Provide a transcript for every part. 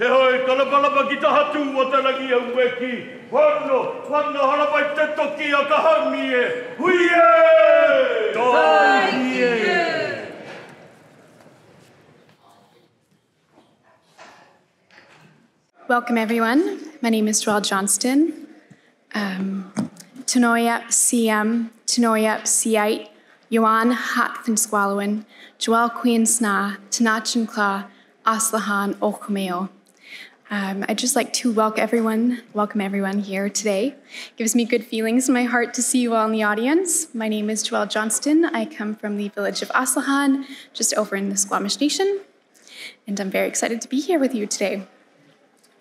He hoi kalapalapa ki tahatu o te rangi au weki. Whanno, whanno harapai te toki a ka hangi e. Hui e! Thank you. Welcome, everyone. My name is Joelle Johnston. Um, Tanoia CM, Tanoia Siait, Joan Hat van Squalwyn, Joel Queen Sna, Tanachin Kla, Aslahan Ochmeo. Um, I'd just like to welcome everyone, welcome everyone here today. It gives me good feelings in my heart to see you all in the audience. My name is Joelle Johnston. I come from the village of Aslahan, just over in the Squamish Nation, and I'm very excited to be here with you today.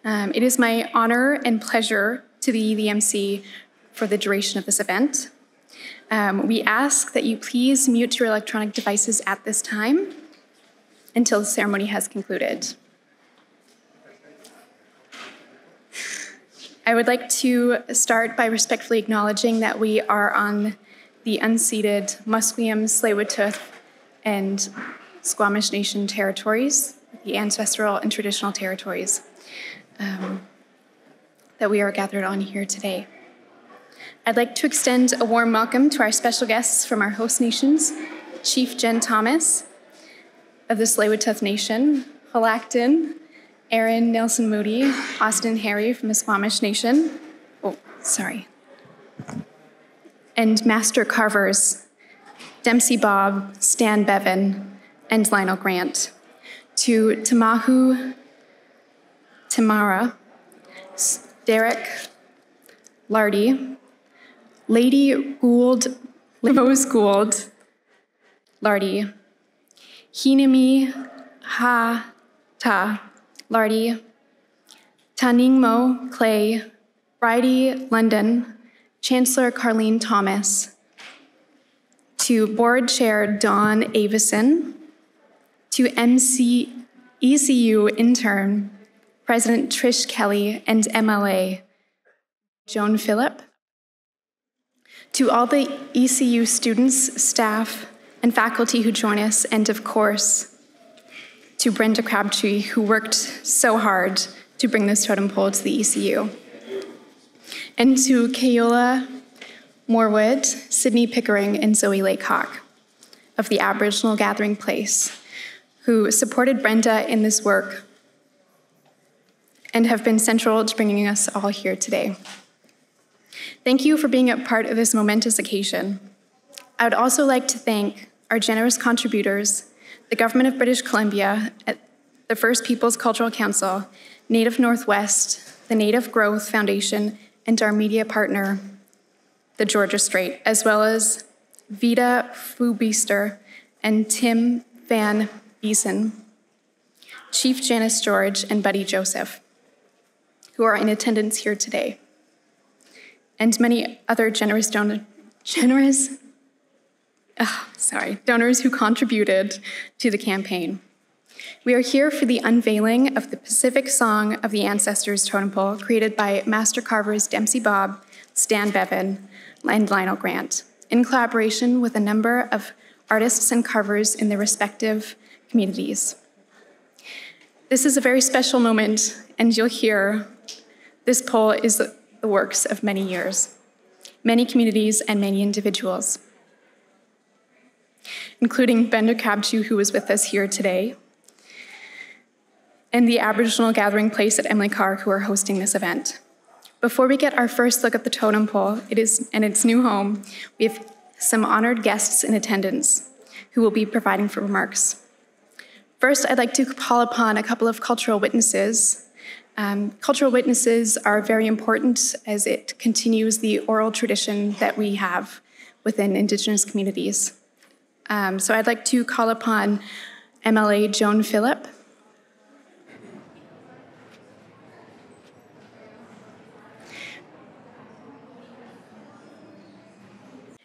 Um, it is my honor and pleasure to be the MC for the duration of this event. Um, we ask that you please mute your electronic devices at this time until the ceremony has concluded. I would like to start by respectfully acknowledging that we are on the unceded Musqueam, Tsleil-Waututh, and Squamish Nation territories, the ancestral and traditional territories um, that we are gathered on here today. I'd like to extend a warm welcome to our special guests from our host nations, Chief Jen Thomas of the Tsleil-Waututh Nation, Halacton, Aaron Nelson Moody, Austin Harry from the Squamish Nation. Oh, sorry. And Master Carvers, Dempsey Bob, Stan Bevan, and Lyonel Grant. To Tamahu Tamara, Derek Lardy, Lady Gould, Rose Gould, Lardy, Hinami Ha Ta, Lardy, Taningmo Clay, Bridie London, Chancellor Carlene Thomas, to Board Chair Don Avison, to MC ECU intern President Trish Kelly and MLA Joan Phillip, to all the ECU students, staff, and faculty who join us, and of course, to Brenda Crabtree, who worked so hard to bring this totem pole to the ECU, and to Kayola Morwood, Sydney Pickering, and Zoe Laycock of the Aboriginal Gathering Place, who supported Brenda in this work and have been central to bringing us all here today. Thank you for being a part of this momentous occasion. I would also like to thank our generous contributors, the Government of British Columbia, the First Peoples Cultural Council, Native Northwest, the Native Growth Foundation, and our media partner, the Georgia Straight, as well as Vita Fubister and Tim Van Beesen, Chief Janice George, and Buddy Joseph, who are in attendance here today and many other generous donors, generous, oh, sorry, donors who contributed to the campaign. We are here for the unveiling of the Pacific Song of the Ancestors totem pole created by master carvers Dempsey Bob, Stan Bevan, and Lyonel Grant, in collaboration with a number of artists and carvers in their respective communities. This is a very special moment, and you'll hear this pole is the works of many years, many communities, and many individuals, including Brenda Crabtree, who is with us here today, and the Aboriginal Gathering Place at Emily Carr, who are hosting this event. Before we get our first look at the totem pole it is, and its new home, we have some honored guests in attendance who will be providing for remarks. First, I'd like to call upon a couple of cultural witnesses um, cultural witnesses are very important as it continues the oral tradition that we have within Indigenous communities. Um, so I'd like to call upon MLA Joan Phillip.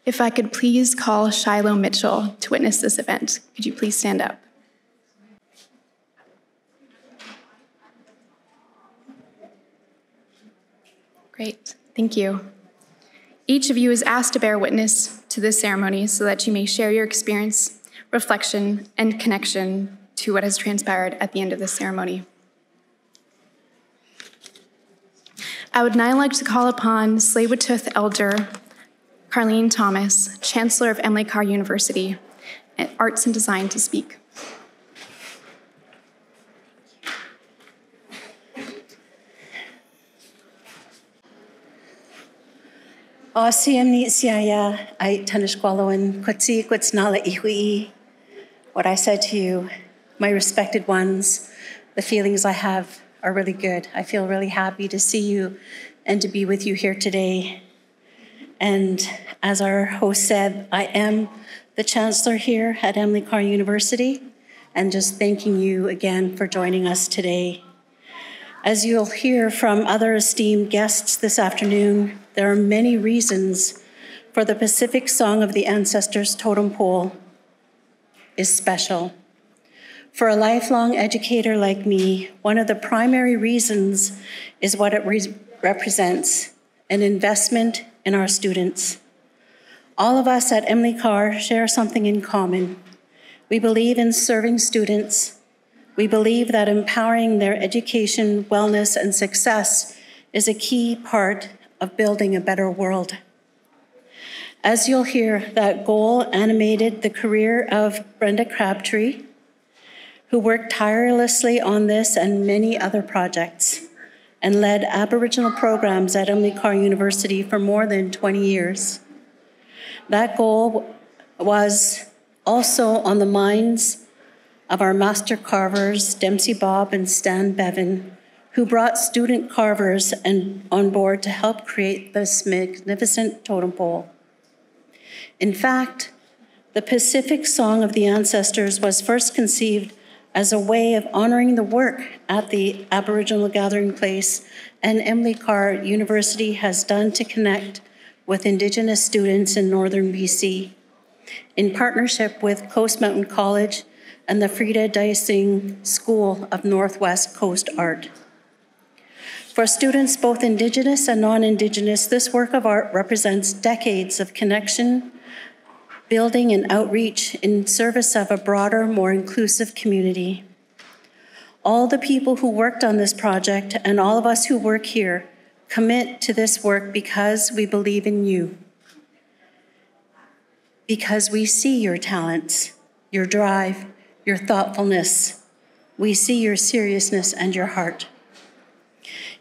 If I could please call Shiloh Mitchell to witness this event, could you please stand up? Great, thank you. Each of you is asked to bear witness to this ceremony so that you may share your experience, reflection, and connection to what has transpired at the end of this ceremony. I would now like to call upon Tsleil-Waututh Elder Carlene Thomas, Chancellor of Emily Carr University, Arts and Design to speak. O siam ni siaya ai tanishkwaloan kwatsi kwatsnala ihui. What I said to you, my respected ones, the feelings I have are really good. I feel really happy to see you and to be with you here today. And as our host said, I am the chancellor here at Emily Carr University, and just thanking you again for joining us today. As you'll hear from other esteemed guests this afternoon, there are many reasons for the Pacific Song of the Ancestors totem pole is special. For a lifelong educator like me, one of the primary reasons is what it re- represents an investment in our students. All of us at Emily Carr share something in common. We believe in serving students. We believe that empowering their education, wellness, and success is a key part of building a better world. As you'll hear, that goal animated the career of Brenda Crabtree, who worked tirelessly on this and many other projects and led Aboriginal programs at Emily University for more than 20 years. That goal was also on the minds of our master carvers, Dempsey Bob and Stan Bevan, who brought student carvers and on board to help create this magnificent totem pole. In fact, the Pacific Song of the Ancestors was first conceived as a way of honoring the work at the Aboriginal Gathering Place and Emily Carr University has done to connect with Indigenous students in northern BC. In partnership with Coast Mountain College and the Freda Diesing School of Northwest Coast Art. For students, both Indigenous and non Indigenous, this work of art represents decades of connection, building and outreach in service of a broader, more inclusive community. All the people who worked on this project and all of us who work here commit to this work because we believe in you. Because we see your talents, your drive, your thoughtfulness. We see your seriousness and your heart.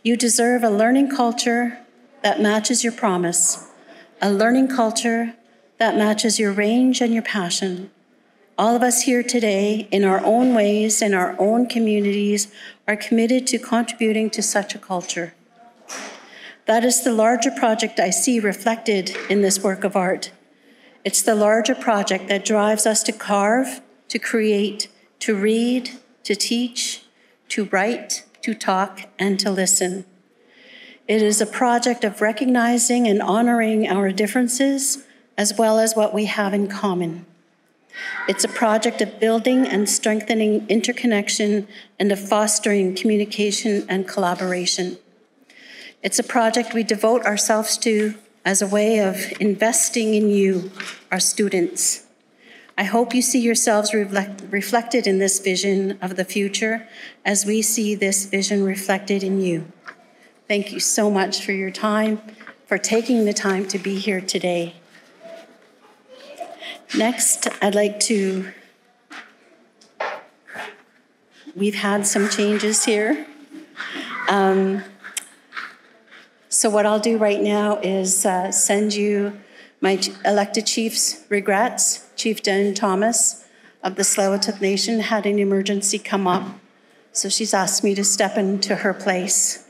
You deserve a learning culture that matches your promise, a learning culture that matches your range and your passion. All of us here today, in our own ways, in our own communities, are committed to contributing to such a culture. That is the larger project I see reflected in this work of art. It's the larger project that drives us to carve, to create, to read, to teach, to write, to talk, and to listen. It is a project of recognizing and honoring our differences as well as what we have in common. It's a project of building and strengthening interconnection and of fostering communication and collaboration. It's a project we devote ourselves to as a way of investing in you, our students. I hope you see yourselves reflect, reflected in this vision of the future as we see this vision reflected in you. Thank you so much for your time, for taking the time to be here today. Next, I'd like to, we've had some changes here. Um, so what I'll do right now is uh, send you my elected chief's regrets. Chief Jen Thomas of the tsleil Nation had an emergency come up, so she's asked me to step into her place.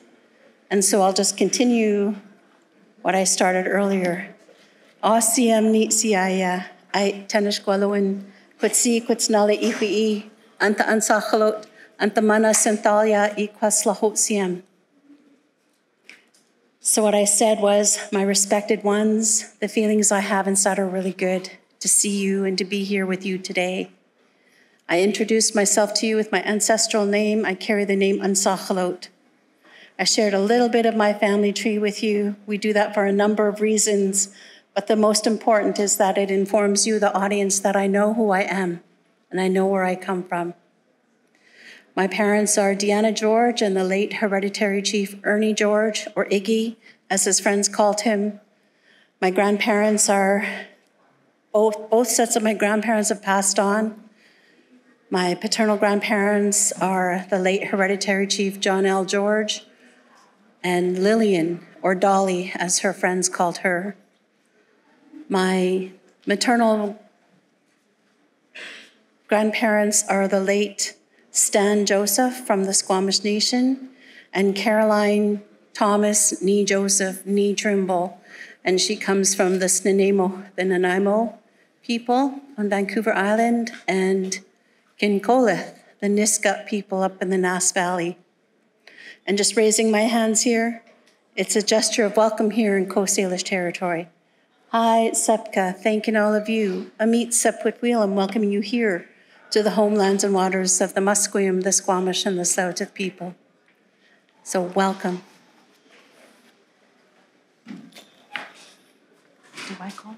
And so I'll just continue what I started earlier. Kwatsnala ihui anta ansachalot anta mana sentalia i kwaslahot siem. So, what I said was, my respected ones, the feelings I have inside are really good to see you and to be here with you today. I introduced myself to you with my ancestral name. I carry the name Ansachalot. I shared a little bit of my family tree with you. We do that for a number of reasons, but the most important is that it informs you, the audience, that I know who I am and I know where I come from. My parents are Deanna George and the late hereditary chief Ernie George, or Iggy, as his friends called him. My grandparents are, both, both sets of my grandparents have passed on. My paternal grandparents are the late hereditary chief John L. George and Lillian, or Dolly, as her friends called her. My maternal grandparents are the late Stan Joseph from the Squamish Nation and Caroline Thomas Nee Joseph Nee Trimble, and she comes from the Snuneymuxw, the Nanaimo people on Vancouver Island, and Kincolith, the Nisga'a people up in the Nass Valley. And just raising my hands here, it's a gesture of welcome here in Coast Salish territory. Hi, Sepka, thanking all of you. Amit Sepwitwil, I'm welcoming you here to the homelands and waters of the Musqueam, the Squamish, and the Tsleil-Waututh people. So welcome. Do I call?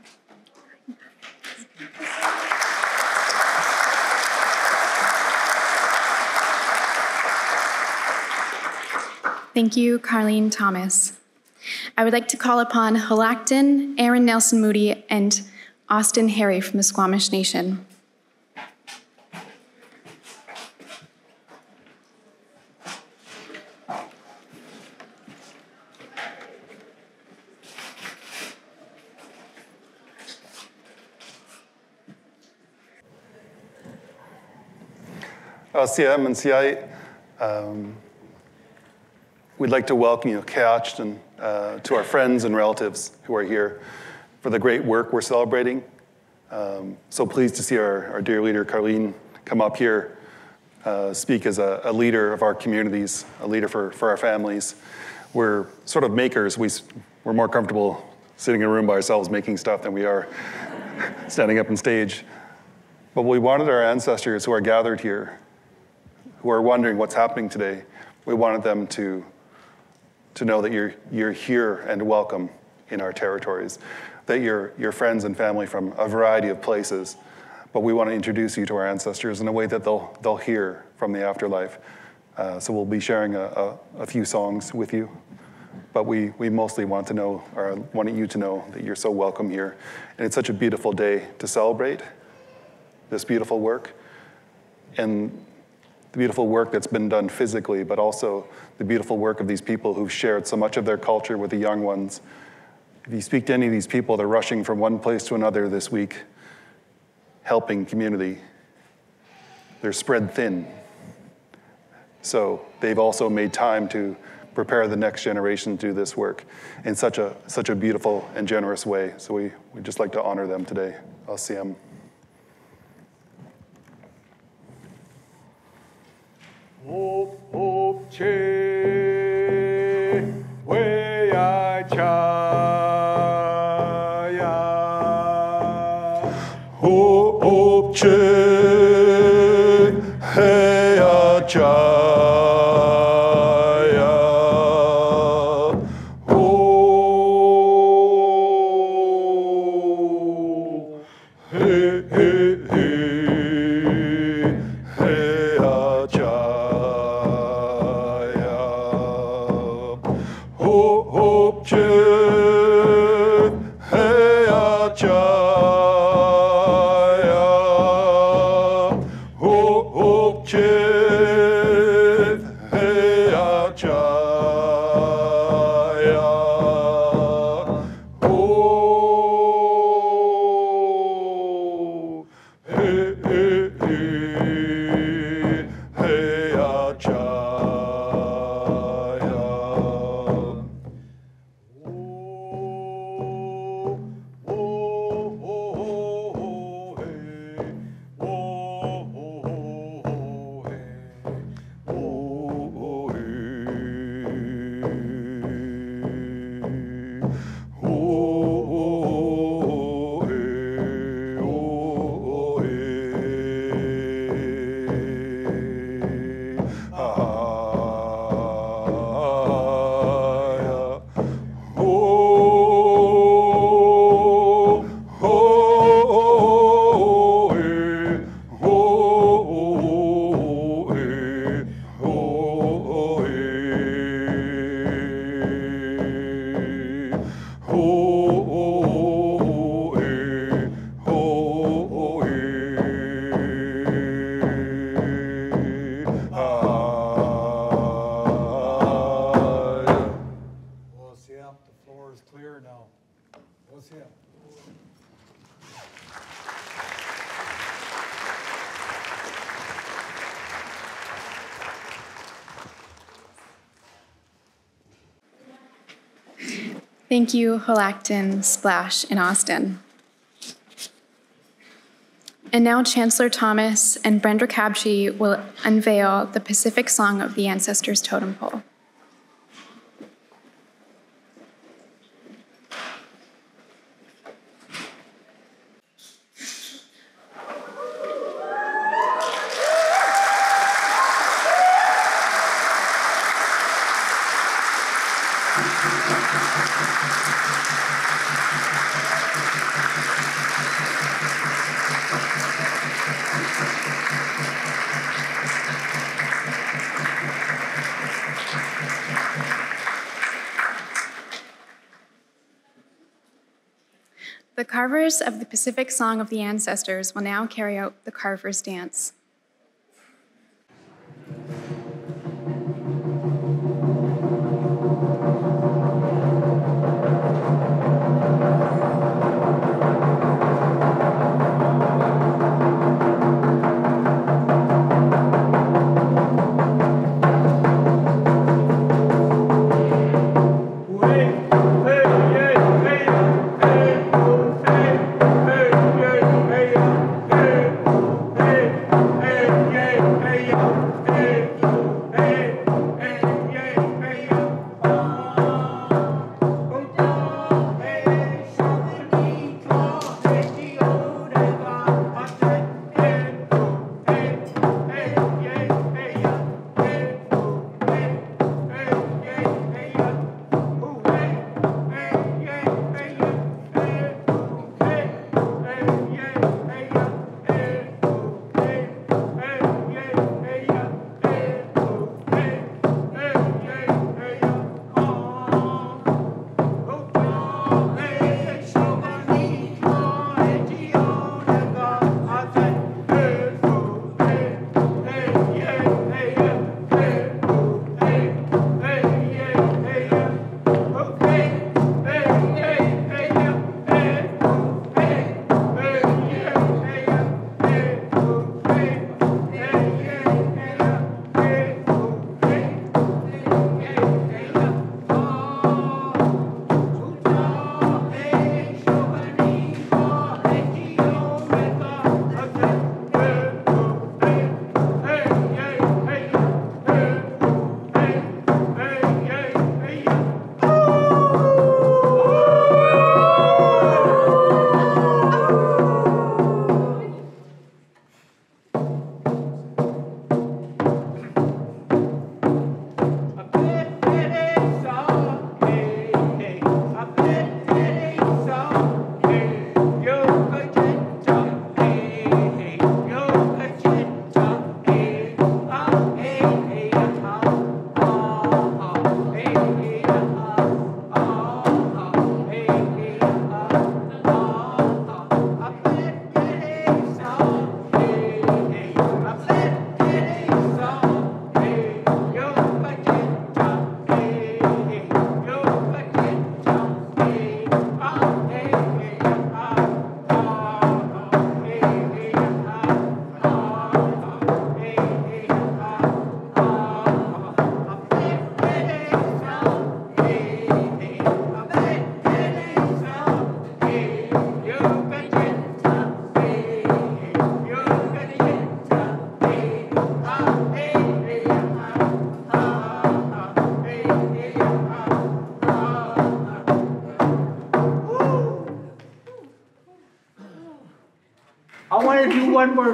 Thank you, Carlene Thomas. I would like to call upon Halacton, Aaron Nelson Moody, and Austin Harry from the Squamish Nation. RCM and CI, um, we'd like to welcome you, Keachton, and uh, to our friends and relatives who are here for the great work we're celebrating. Um, so pleased to see our, our dear leader, Carlene, come up here, uh, speak as a, a, leader of our communities, a leader for, for our families. We're sort of makers. We, we're more comfortable sitting in a room by ourselves making stuff than we are standing up on stage. But we wanted our ancestors who are gathered here who are wondering what's happening today, we wanted them to, to know that you're, you're here and welcome in our territories, that you're, you're friends and family from a variety of places. But we want to introduce you to our ancestors in a way that they'll, they'll hear from the afterlife. Uh, so we'll be sharing a, a, a, few songs with you. But we, we mostly want to know, or wanted you to know, that you're so welcome here. And it's such a beautiful day to celebrate this beautiful work. And the beautiful work that's been done physically, but also the beautiful work of these people who've shared so much of their culture with the young ones. If you speak to any of these people, they're rushing from one place to another this week, helping community. They're spread thin. So they've also made time to prepare the next generation to do this work in such a, such a beautiful and generous way. So we, we'd just like to honor them today. I'll see them. Hope, hope, che, way I chaya. Hope, hope, che, hey, I chaya. Thank you, Halacton, Splash, and Austin. And now Chancellor Thomas and Brenda Crabtree will unveil the Pacific Song of the Ancestors Totem Pole. The carvers of the Pacific Song of the Ancestors will now carry out the Carvers Dance.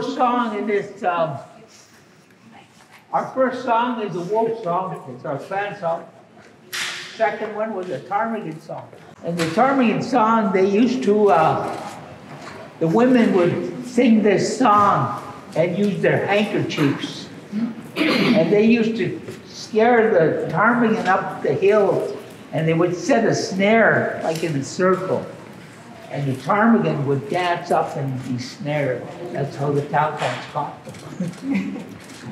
More song in this. Um, our first song is a wolf song. It's our clan song. Second one was a ptarmigan song. And the ptarmigan song, they used to, uh, the women would sing this song and use their handkerchiefs. And they used to scare the ptarmigan up the hill and they would set a snare like in a circle and the ptarmigan would dance up and be snared. That's how the Tahltans caught them.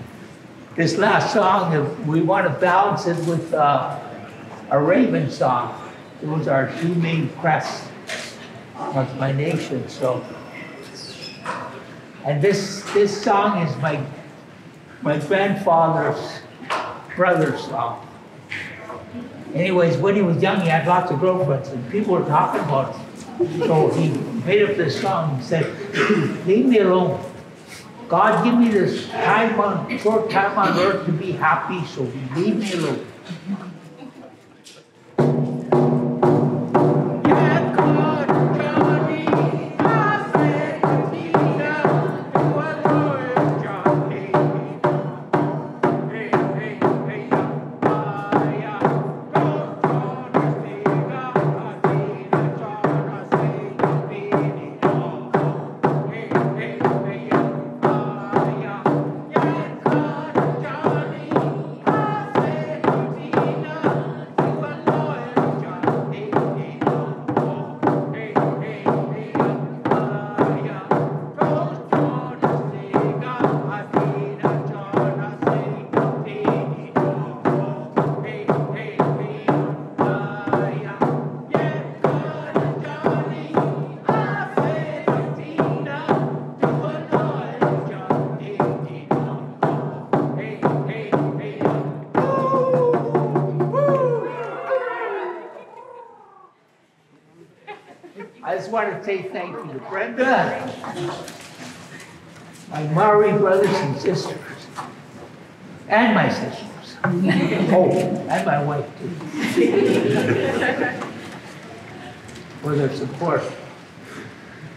this last song, we want to balance it with uh, a raven song. those are two main crests of my nation. So, and this this song is my my grandfather's brother's song. Anyways, when he was young, he had lots of girlfriends, and people were talking about him. So he made up this song. He said, "Leave me alone. God, give me this time on short time on earth to be happy. So leave me alone." Just want to say thank you to Brenda, my Maori brothers and sisters, and my sisters. Oh, and my wife too. For their support.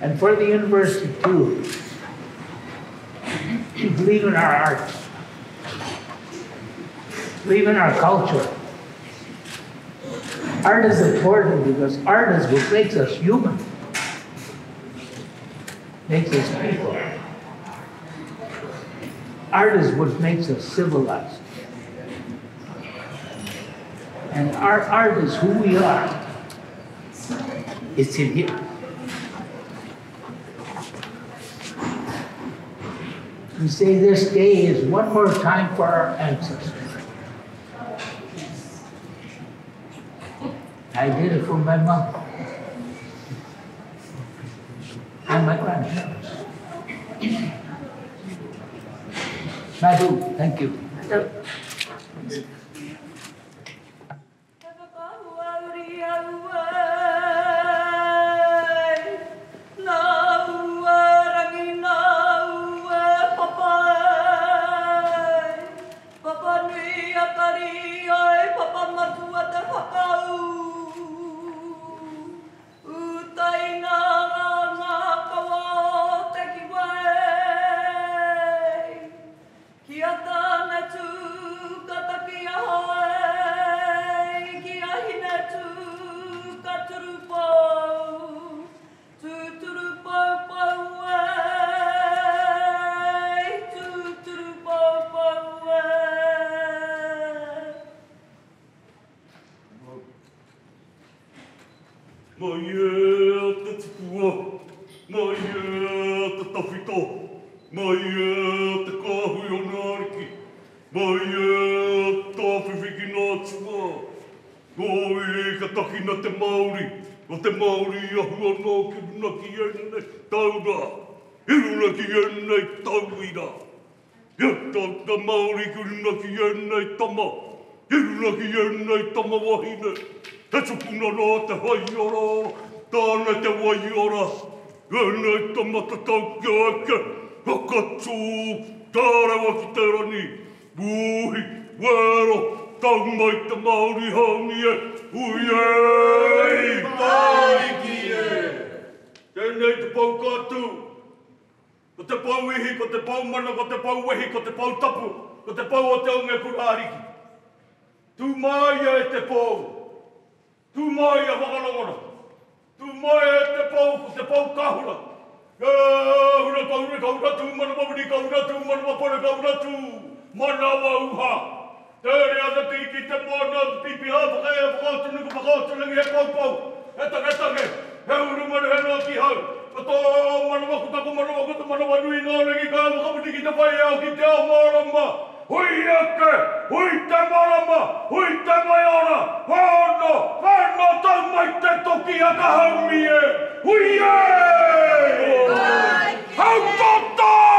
And for the university too. To believe in our art. Believe in our culture. Art is important because art is what makes us human, makes us people. Art is what makes us civilized. And our art is who we are. It's in here. We say this day is one more time for our ancestors. I did it for my mom and my grandparents. Madhu, thank you. Ki na te Māori, o te Māori ahua nā ki runa ki ene taura, i runa ki ene tauira. Ia tau te Māori ki runa ki ene tama, i runa ki ene tama wahine. Te tukuna rā te hai ora, tāna te wai ora. Ene tamata tau ki ake, hakatū, tārewa ki te rani. Wuhi, wero, tau mai te Māori haungi e, ui e, tai ki e. Tēnei te pau kātū, ko te pau ihi, ko te pau mana, ko te pau wehi, ko te pau tapu, ko te pau o te unge kurāriki. Tu mai e te pau, tu mai e whakalongona, tu mai e te pau, ko te pau kahura. E, hura kaura, kaura tu, mana mawini kaura tu, mana mapore kaura tu, mana wauha. Tere a te piki te mōna te pipi hapa kei a whakātu nuka whakātu lingi he pōpou. He tange tange, he uru mara he nō ti hau. A tō mana waku tako mana waku te mana wanui nō ki te whai au ki te ao mōra ma. Hui eke, hui te mōra ma, hui te mai ora, whaono, whaono tau mai te toki a ka haumi e. Hui e! Hau!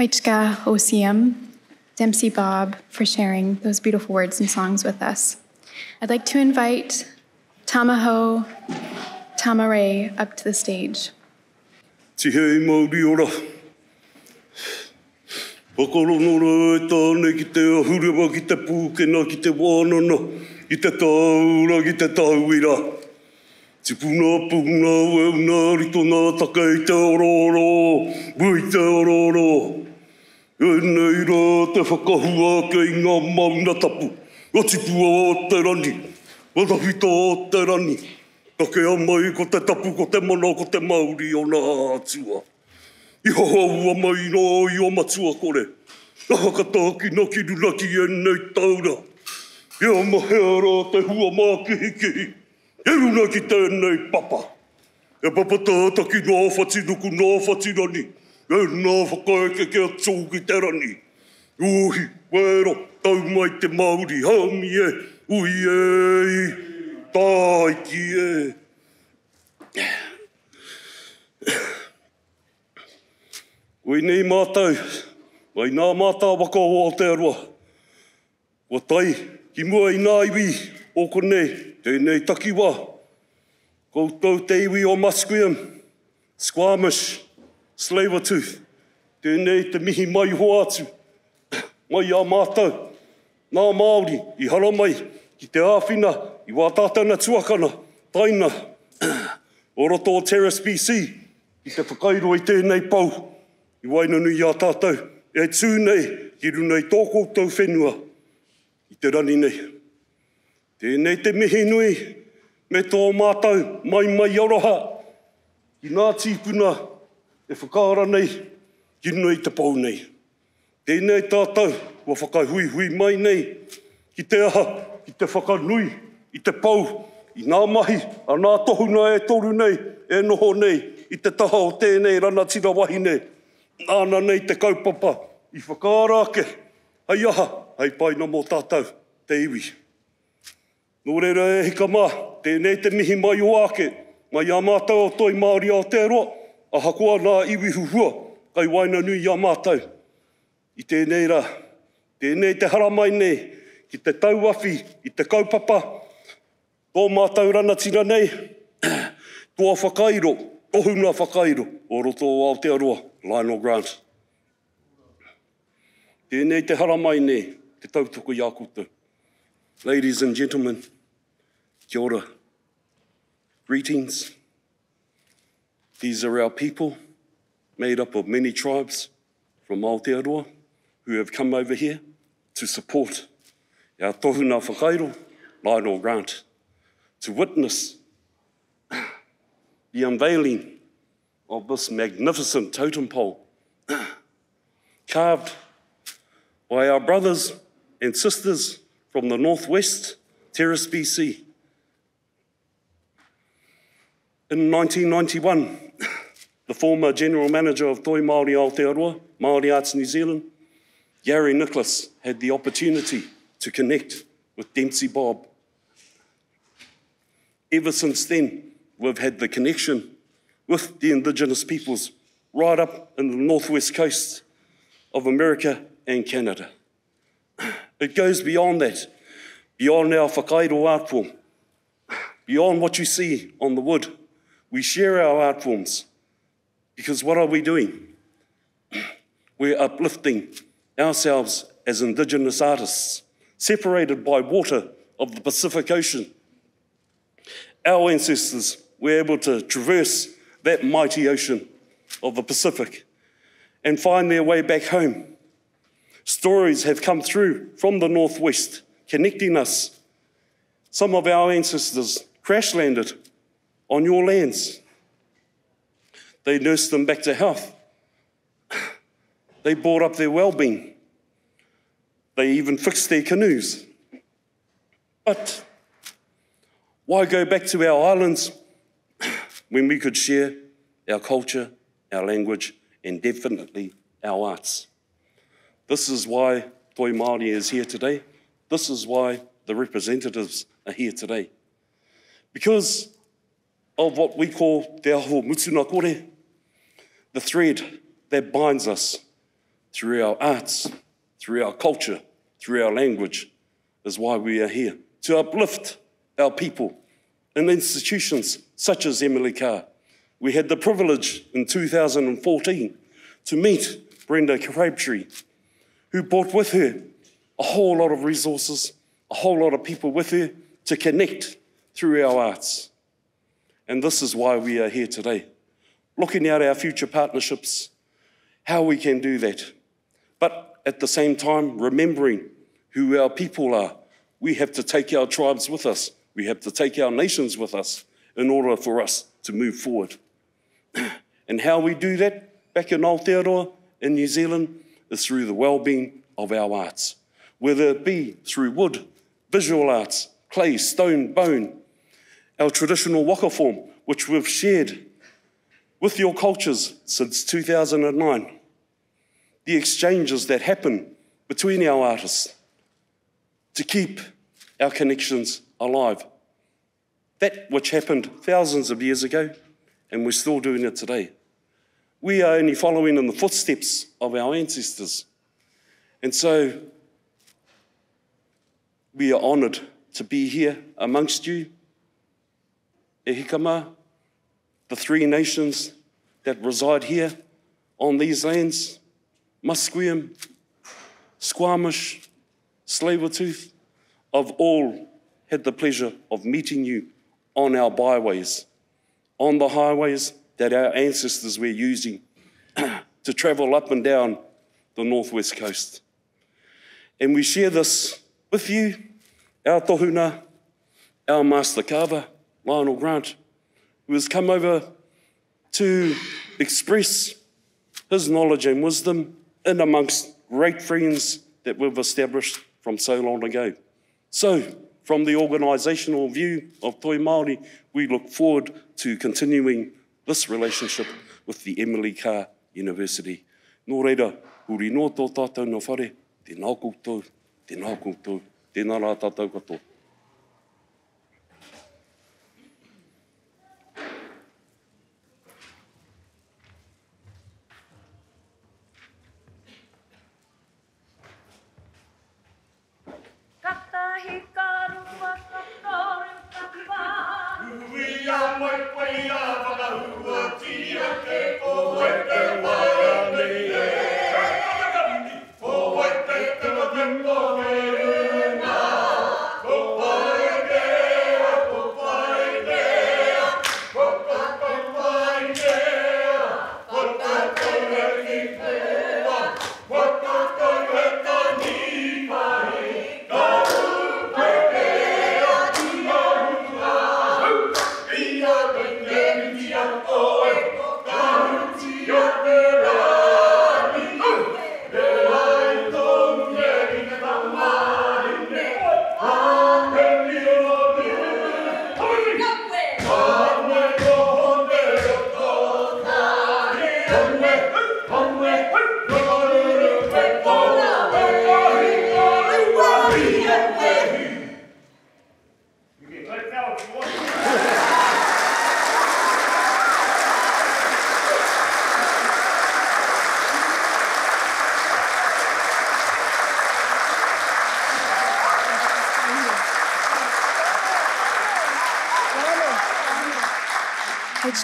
Waichka OCM, Dempsey Bob for sharing those beautiful words and songs with us. I'd like to invite Tamaho Tamare up to the stage. Ti Māori ora. Whakaronora e tāne ki te ahurewa ki te pūkena ki te wānana, i te tāura ki te tāuira. Te puna puna e rito nā taka i te ororo, mui te ororo. E nei rā te whakahua kei ngā mauna tapu, o tipua o te rani, o te whita o te rani. Ka a mai ko te tapu, ko te mana, ko te mauri o nā atua. I hahaua mai no i o matua kore. Ka tāki na ki runaki e nei taura. E a mahea rā te hua mā kihi kihi. E runa ki tēnei papa. E papa tāta ki nā whati nuku nā whati rani. E nā whakaeke kia tōki terani. Uhi, wero, tau mai te Māori, hami e, ui e, tāiki e. Koe nei mātou, mai nā mātā waka o Aotearoa. Wa tai, ki mua i nā iwi, o konei, tēnei takiwa. Koutou te iwi o Musqueam, Squamish, Tsleil-Waututh, tēnei te mihi mai hoa atu. Mai a mātou, nā Māori, i hara mai, ki te āwhina, i wātātana tuakana, taina, o roto o Terrace BC, i te whakairo i tēnei pau, i wainanu i a tātou, e tūnei, ki runei i tōko tau whenua, i te rani nei. Tēnei te mihi nui, me tō mātou, mai mai aroha, i nā tīpuna, e whakaara nei, ki i te pau nei. Tēnei tātou, wa whakai hui hui mai nei, ki te aha, ki te whakanui, i te pau, i ngā mahi, a ngā tohuna e toru nei, e noho nei, i te taha o tēnei rana tira wahi nei. Nāna nei te kaupapa, i whakaarake, hei aha, hei paina mō tātou, te iwi. Nō reira e hika mā, tēnei te mihi mai o ake, mai a mātou o toi Māori Aotearoa, a hakoa nā iwi huhua, kai waina nui ia mātou. I tēnei rā, tēnei te haramai nei, ki te tauwhi, i te kaupapa, tō mātou rana tira nei, tō whakairo, tohuna whakairo, o roto o Aotearoa, Lionel Grant. Tēnei te haramai nei, te tautoko i a koutou. Ladies and gentlemen, kia ora. Greetings. These are our people, made up of many tribes from Aotearoa, who have come over here to support our tohuna whakairo, Lyonel Grant, to witness the unveiling of this magnificent totem pole carved by our brothers and sisters from the northwest, Terrace BC. In 1991, the former general manager of Toi Māori Aotearoa, Māori Arts New Zealand, Gary Nicholas, had the opportunity to connect with Dempsey Bob. Ever since then, we've had the connection with the Indigenous peoples right up in the northwest coast of America and Canada. It goes beyond that, beyond our whakairo art form, beyond what you see on the wood. We share our art forms because what are we doing? We're uplifting ourselves as Indigenous artists, separated by water of the Pacific Ocean. Our ancestors were able to traverse that mighty ocean of the Pacific and find their way back home. Stories have come through from the Northwest, connecting us. Some of our ancestors crash landed on your lands. They nursed them back to health. They brought up their well being. They even fixed their canoes. But why go back to our islands when we could share our culture, our language, and definitely our arts? This is why Toi Māori is here today. This is why the representatives are here today. Because of what we call Te Aho Kore, the thread that binds us through our arts, through our culture, through our language, is why we are here to uplift our people in institutions such as Emily Carr. We had the privilege in 2014 to meet Brenda Crabtree, who brought with her a whole lot of resources, a whole lot of people with her to connect through our arts. And this is why we are here today, looking at our future partnerships, how we can do that. But at the same time, remembering who our people are. We have to take our tribes with us. We have to take our nations with us in order for us to move forward. and how we do that back in Aotearoa in New Zealand is through the well-being of our arts, whether it be through wood, visual arts, clay, stone, bone, our traditional waka form, which we've shared with your cultures since 2009, the exchanges that happen between our artists to keep our connections alive. That which happened thousands of years ago, and we're still doing it today. We are only following in the footsteps of our ancestors. And so we are honoured to be here amongst you. E hikama, the three nations that reside here on these lands, Musqueam, Squamish, Tsleil-Waututh, I've all had the pleasure of meeting you on our byways, on the highways that our ancestors were using to travel up and down the northwest coast. And we share this with you, our tohuna, our master carver, Lionel Grant, who has come over to express his knowledge and wisdom in amongst great friends that we've established from so long ago. So, from the organisational view of Toi Māori, we look forward to continuing this relationship with the Emily Carr University. Nō reira, huri no tō tātou no whare, tēnā koutou, tēnā koutou, tēnā rā tātou katoa.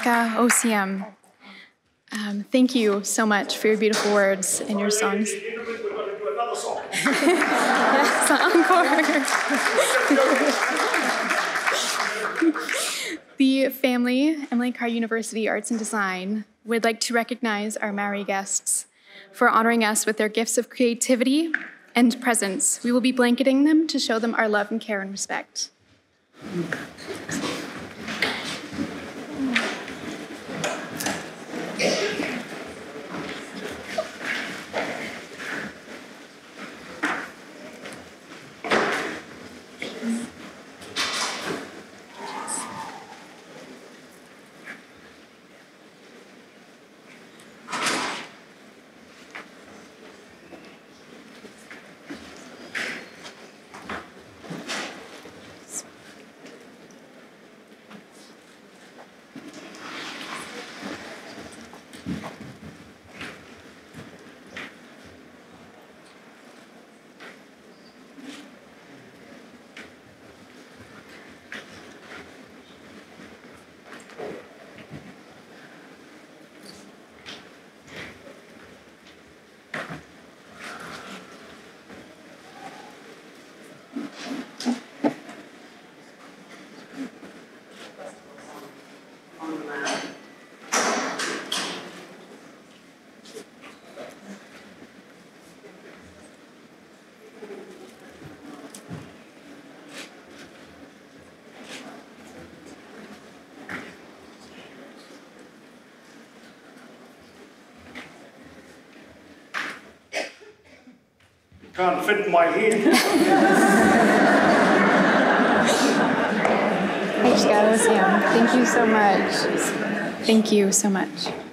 Hichka OCM. Um, thank you so much for your beautiful words and your songs. yes, encore. The family, Emily Carr University Arts and Design, would like to recognize our Maori guests for honoring us with their gifts of creativity and presence. We will be blanketing them to show them our love and care and respect. Can't fit my head. Thank you so much. Thank you so much.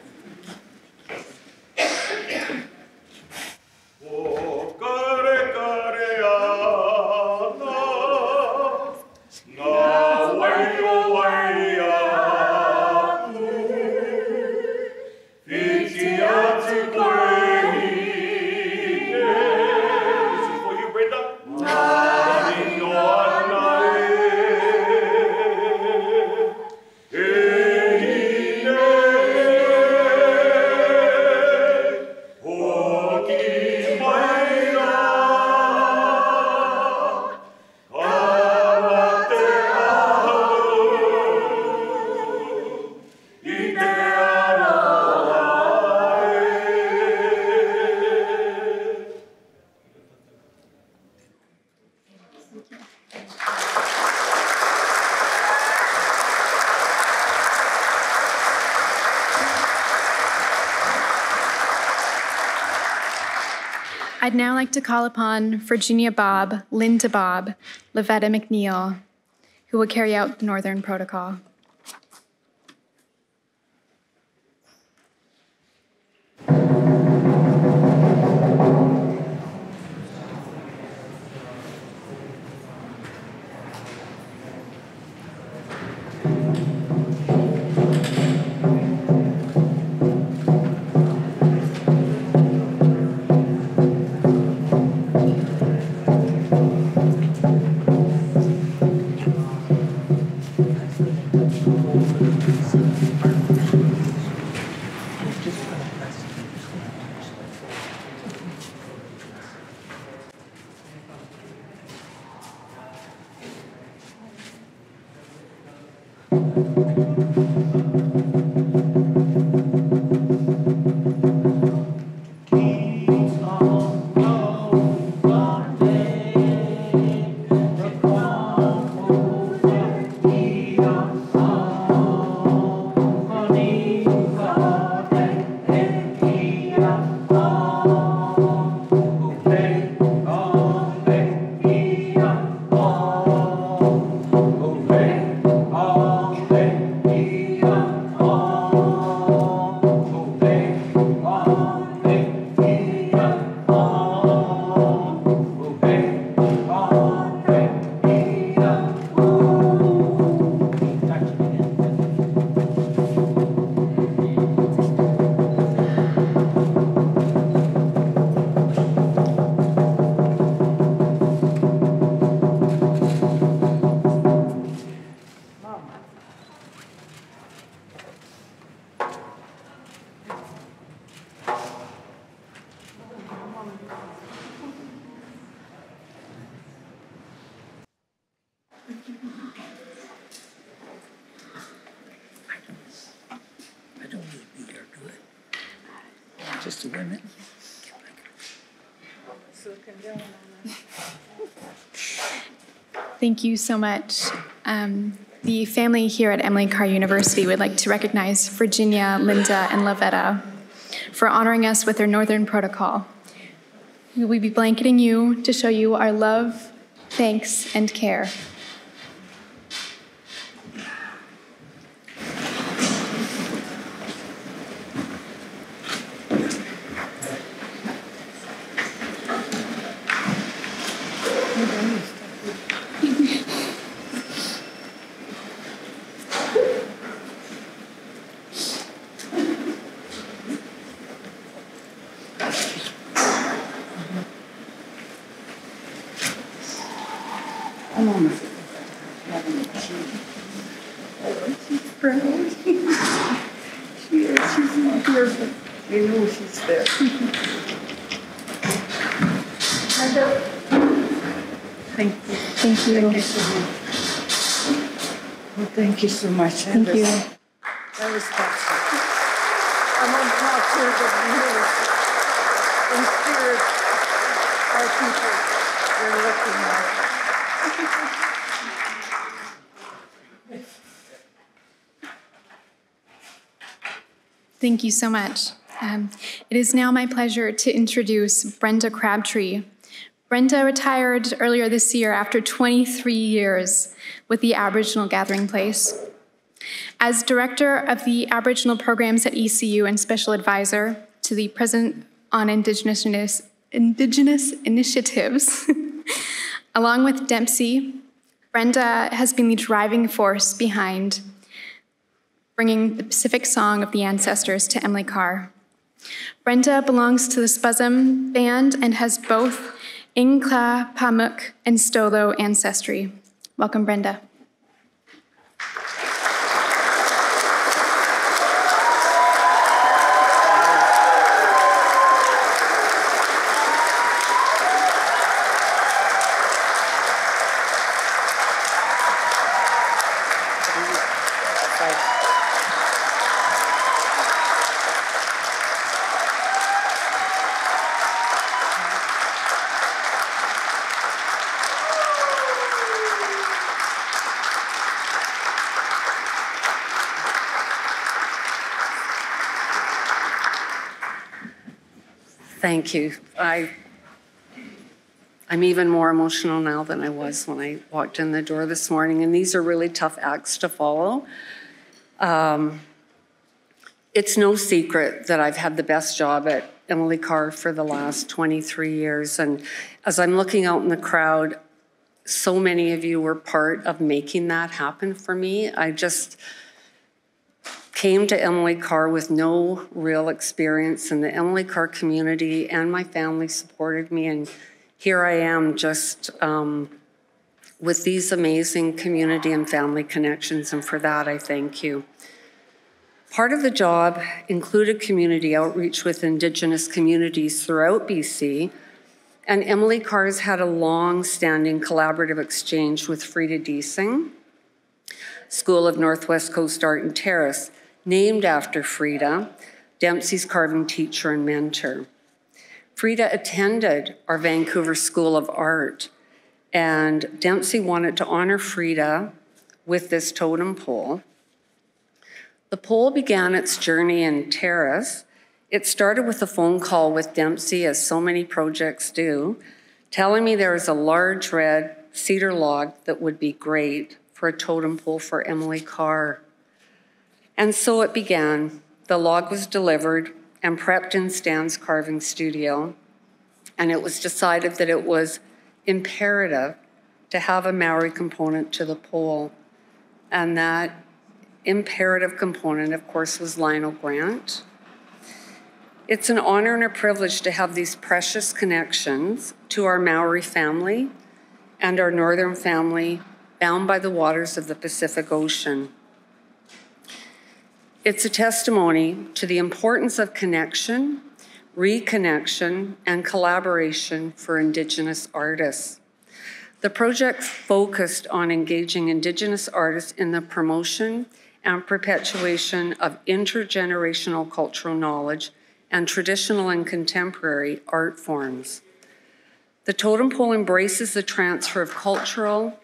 I'd now like to call upon Virginia Bob, Linda Bob, Lavetta McNeil, who will carry out the Northern Protocol. Thank you so much. Um, the family here at Emily Carr University would like to recognize Virginia, Linda, and Lavetta for honoring us with their Northern Protocol. We will be blanketing you to show you our love, thanks, and care. Come on. She's proud. She is, she's not here, but you know she's there. Thank you. Thank you. Thank you so much. Well, thank you so much. Thank you. That was touching. I'm on top here, but really, in spirit, our people, they're looking at. Thank you so much. Um, it is now my pleasure to introduce Brenda Crabtree. Brenda retired earlier this year after 23 years with the Aboriginal Gathering Place. As director of the Aboriginal programs at ECU and special advisor to the President on Indigenous, Indigenous Initiatives, along with Dempsey, Brenda has been the driving force behind bringing the Pacific Song of the Ancestors to Emily Carr. Brenda belongs to the Spuzzum band and has both Nlaka'pamux, and Stolo ancestry. Welcome, Brenda. Thank you. I, I'm even more emotional now than I was when I walked in the door this morning, and these are really tough acts to follow. Um, it's no secret that I've had the best job at Emily Carr for the last 23 years, and as I'm looking out in the crowd, so many of you were part of making that happen for me. I just came to Emily Carr with no real experience, and the Emily Carr community and my family supported me. And here I am, just um, with these amazing community and family connections. And for that, I thank you. Part of the job included community outreach with Indigenous communities throughout BC. And Emily Carr's had a long standing collaborative exchange with Freda Diesing, School of Northwest Coast Art and Terrace, named after Freda, Dempsey's carving teacher and mentor. Freda attended our Vancouver School of Art, and Dempsey wanted to honor Freda with this totem pole. The pole began its journey in Terrace. It started with a phone call with Dempsey, as so many projects do, telling me there was a large red cedar log that would be great for a totem pole for Emily Carr. And so it began. The log was delivered and prepped in Stan's carving studio, and it was decided that it was imperative to have a Maori component to the pole. And that imperative component, of course, was Lyonel Grant. It's an honor and a privilege to have these precious connections to our Maori family and our Northern family bound by the waters of the Pacific Ocean. It's a testimony to the importance of connection, reconnection, and collaboration for Indigenous artists. The project focused on engaging Indigenous artists in the promotion and perpetuation of intergenerational cultural knowledge and traditional and contemporary art forms. The totem pole embraces the transfer of cultural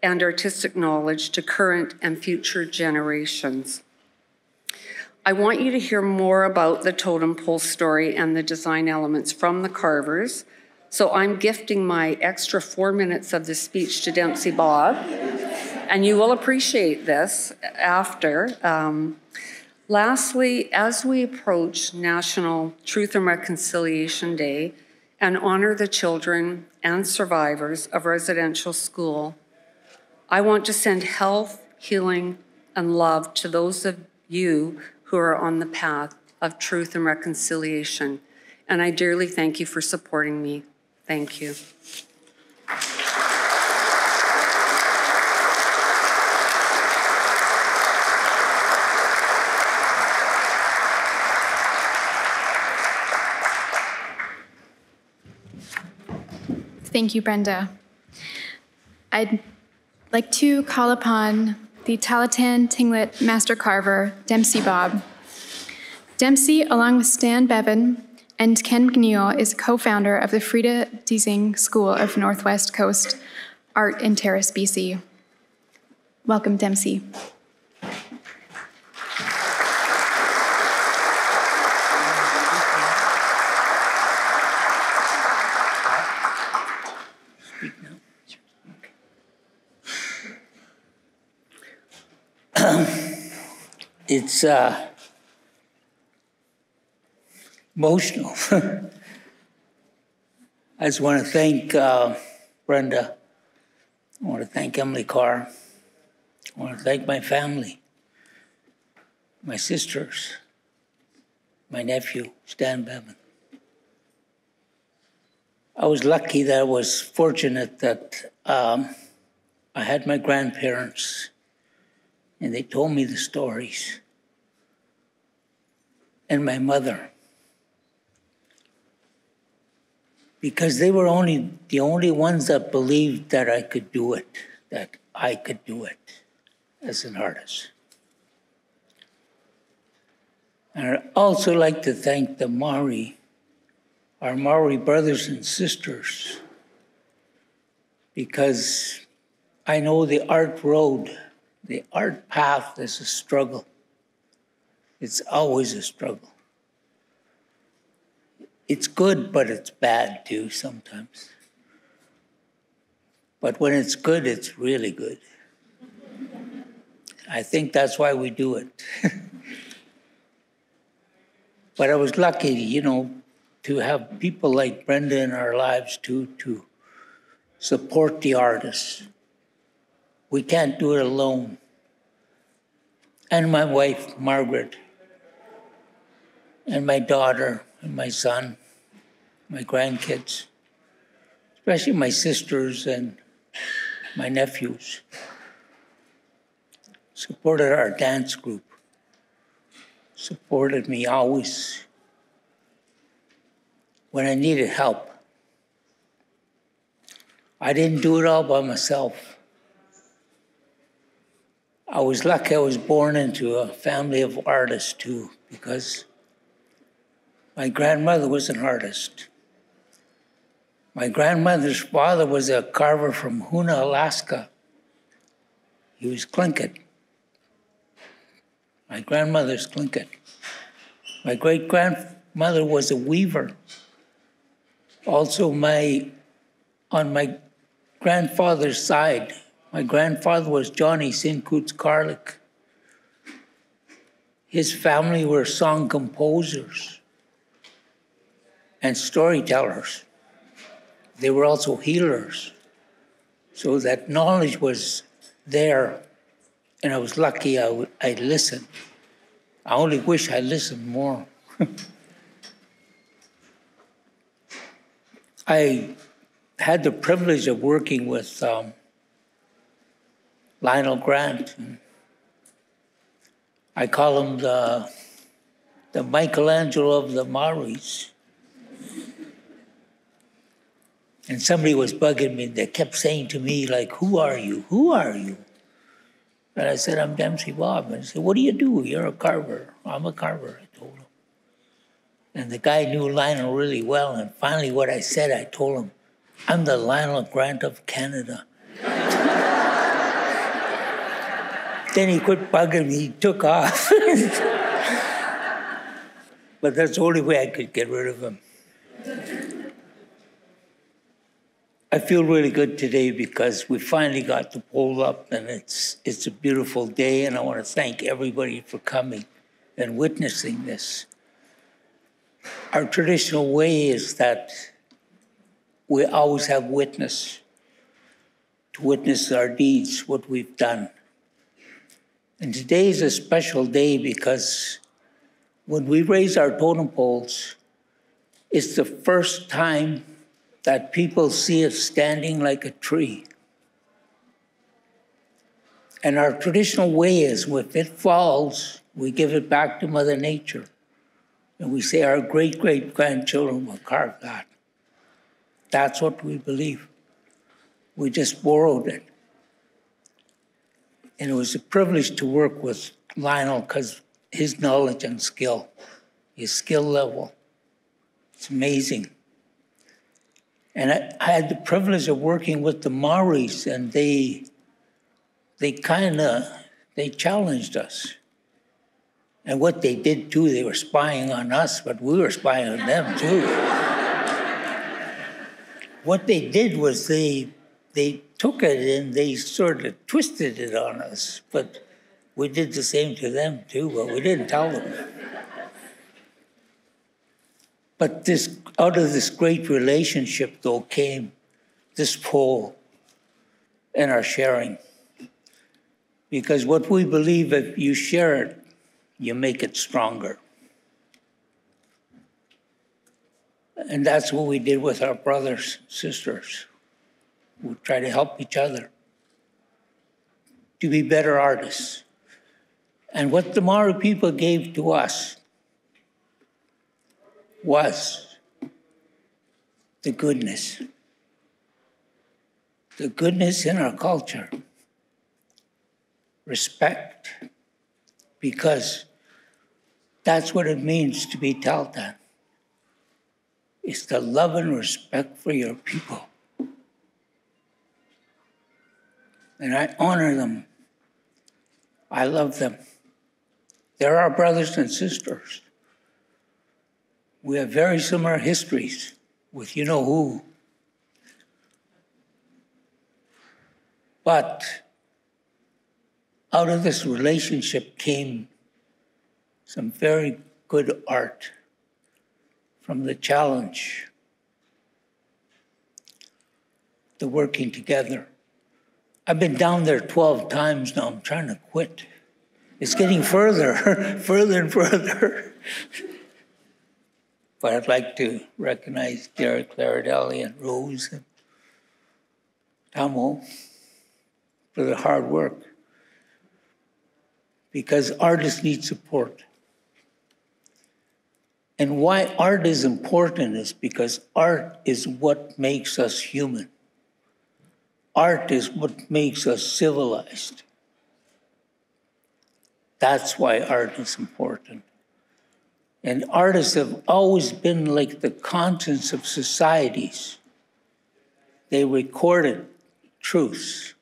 and artistic knowledge to current and future generations. I want you to hear more about the totem pole story and the design elements from the carvers. So I'm gifting my extra four minutes of the speech to Dempsey Bob, and you will appreciate this after. Um, lastly, as we approach National Truth and Reconciliation Day and honor the children and survivors of residential school, I want to send health, healing, and love to those of you who are on the path of truth and reconciliation. And I dearly thank you for supporting me. Thank you. Thank you, Brenda. I'd like to call upon the Tahltan Tlingit Master Carver, Dempsey Bob. Dempsey, along with Stan Bevan and Ken McNeil, is co-founder of the Freda Diesing School of Northwest Coast Art in Terrace, BC. Welcome, Dempsey. It's uh, emotional. I just want to thank uh, Brenda. I want to thank Emily Carr. I want to thank my family, my sisters, my nephew, Stan Bevan. I was lucky that I was fortunate that um, I had my grandparents and they told me the stories. And my mother. Because they were only the only ones that believed that I could do it, that I could do it as an artist. And I'd also like to thank the Maori, our Maori brothers and sisters, because I know the art road the art path is a struggle. It's always a struggle. It's good, but it's bad too sometimes. But when it's good, it's really good. I think that's why we do it. but I was lucky, you know, to have people like Brenda in our lives too, to support the artists we can't do it alone. And my wife, Margaret, and my daughter, and my son, my grandkids, especially my sisters and my nephews, supported our dance group, supported me always when I needed help. I didn't do it all by myself. I was lucky I was born into a family of artists too, because my grandmother was an artist. My grandmother's father was a carver from Hoonah, Alaska. He was Tlingit. My grandmother's Tlingit. My great grandmother was a weaver. Also, my on my grandfather's side, my grandfather was Johnny Sinkoots Karlik. His family were song composers and storytellers. They were also healers. So that knowledge was there, and I was lucky I, I listened. I only wish I listened more. I had the privilege of working with um, Lyonel Grant. I call him the, the Michelangelo of the Maoris. And somebody was bugging me. They kept saying to me, like, who are you? Who are you? And I said, I'm Dempsey Bob. And he said, what do you do? You're a carver. I'm a carver, I told him. And the guy knew Lyonel really well. And finally, what I said, I told him, I'm the Lyonel Grant of Canada. Then he quit bugging me, he took off. but that's the only way I could get rid of him. I feel really good today because we finally got the pole up and it's, it's a beautiful day and I want to thank everybody for coming and witnessing this. Our traditional way is that we always have witness to witness our deeds, what we've done. And today is a special day because when we raise our totem poles, it's the first time that people see us standing like a tree. And our traditional way is if it falls, we give it back to Mother Nature. And we say our great great grandchildren will carve that. That's what we believe. We just borrowed it. And it was a privilege to work with Lyonel because his knowledge and skill, his skill level, it's amazing. And I, I had the privilege of working with the Maoris, and they, they kind of, they challenged us. And what they did too, they were spying on us, but we were spying on them too. what they did was they, they took it and they sort of twisted it on us, but we did the same to them too, but we didn't tell them. But this, out of this great relationship, though, came this pull and our sharing. Because what we believe, if you share it, you make it stronger. And that's what we did with our brothers, sisters. We try to help each other to be better artists. And what the Maori people gave to us was the goodness. The goodness in our culture. Respect. Because that's what it means to be Tahltan. It's the love and respect for your people. And I honor them. I love them. They're our brothers and sisters. We have very similar histories with you know who. But out of this relationship came some very good art from the challenge, the working together. I've been down there 12 times now. I'm trying to quit. It's getting further, further and further. But I'd like to recognize Derek Claridelli and Rose and Tamo for the hard work because artists need support. And why art is important is because art is what makes us human. Art is what makes us civilized. That's why art is important. And artists have always been like the conscience of societies. They recorded truths.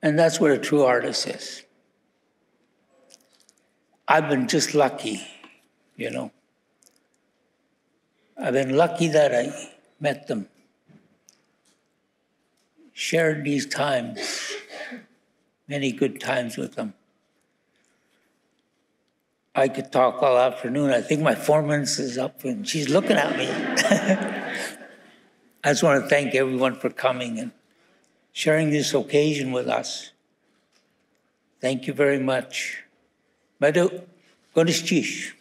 And that's what a true artist is. I've been just lucky, you know. I've been lucky that I met them, shared these times, many good times with them. I could talk all afternoon. I think my minutes is up and she's looking at me. I just want to thank everyone for coming and sharing this occasion with us. Thank you very much. Madu, Gonischish.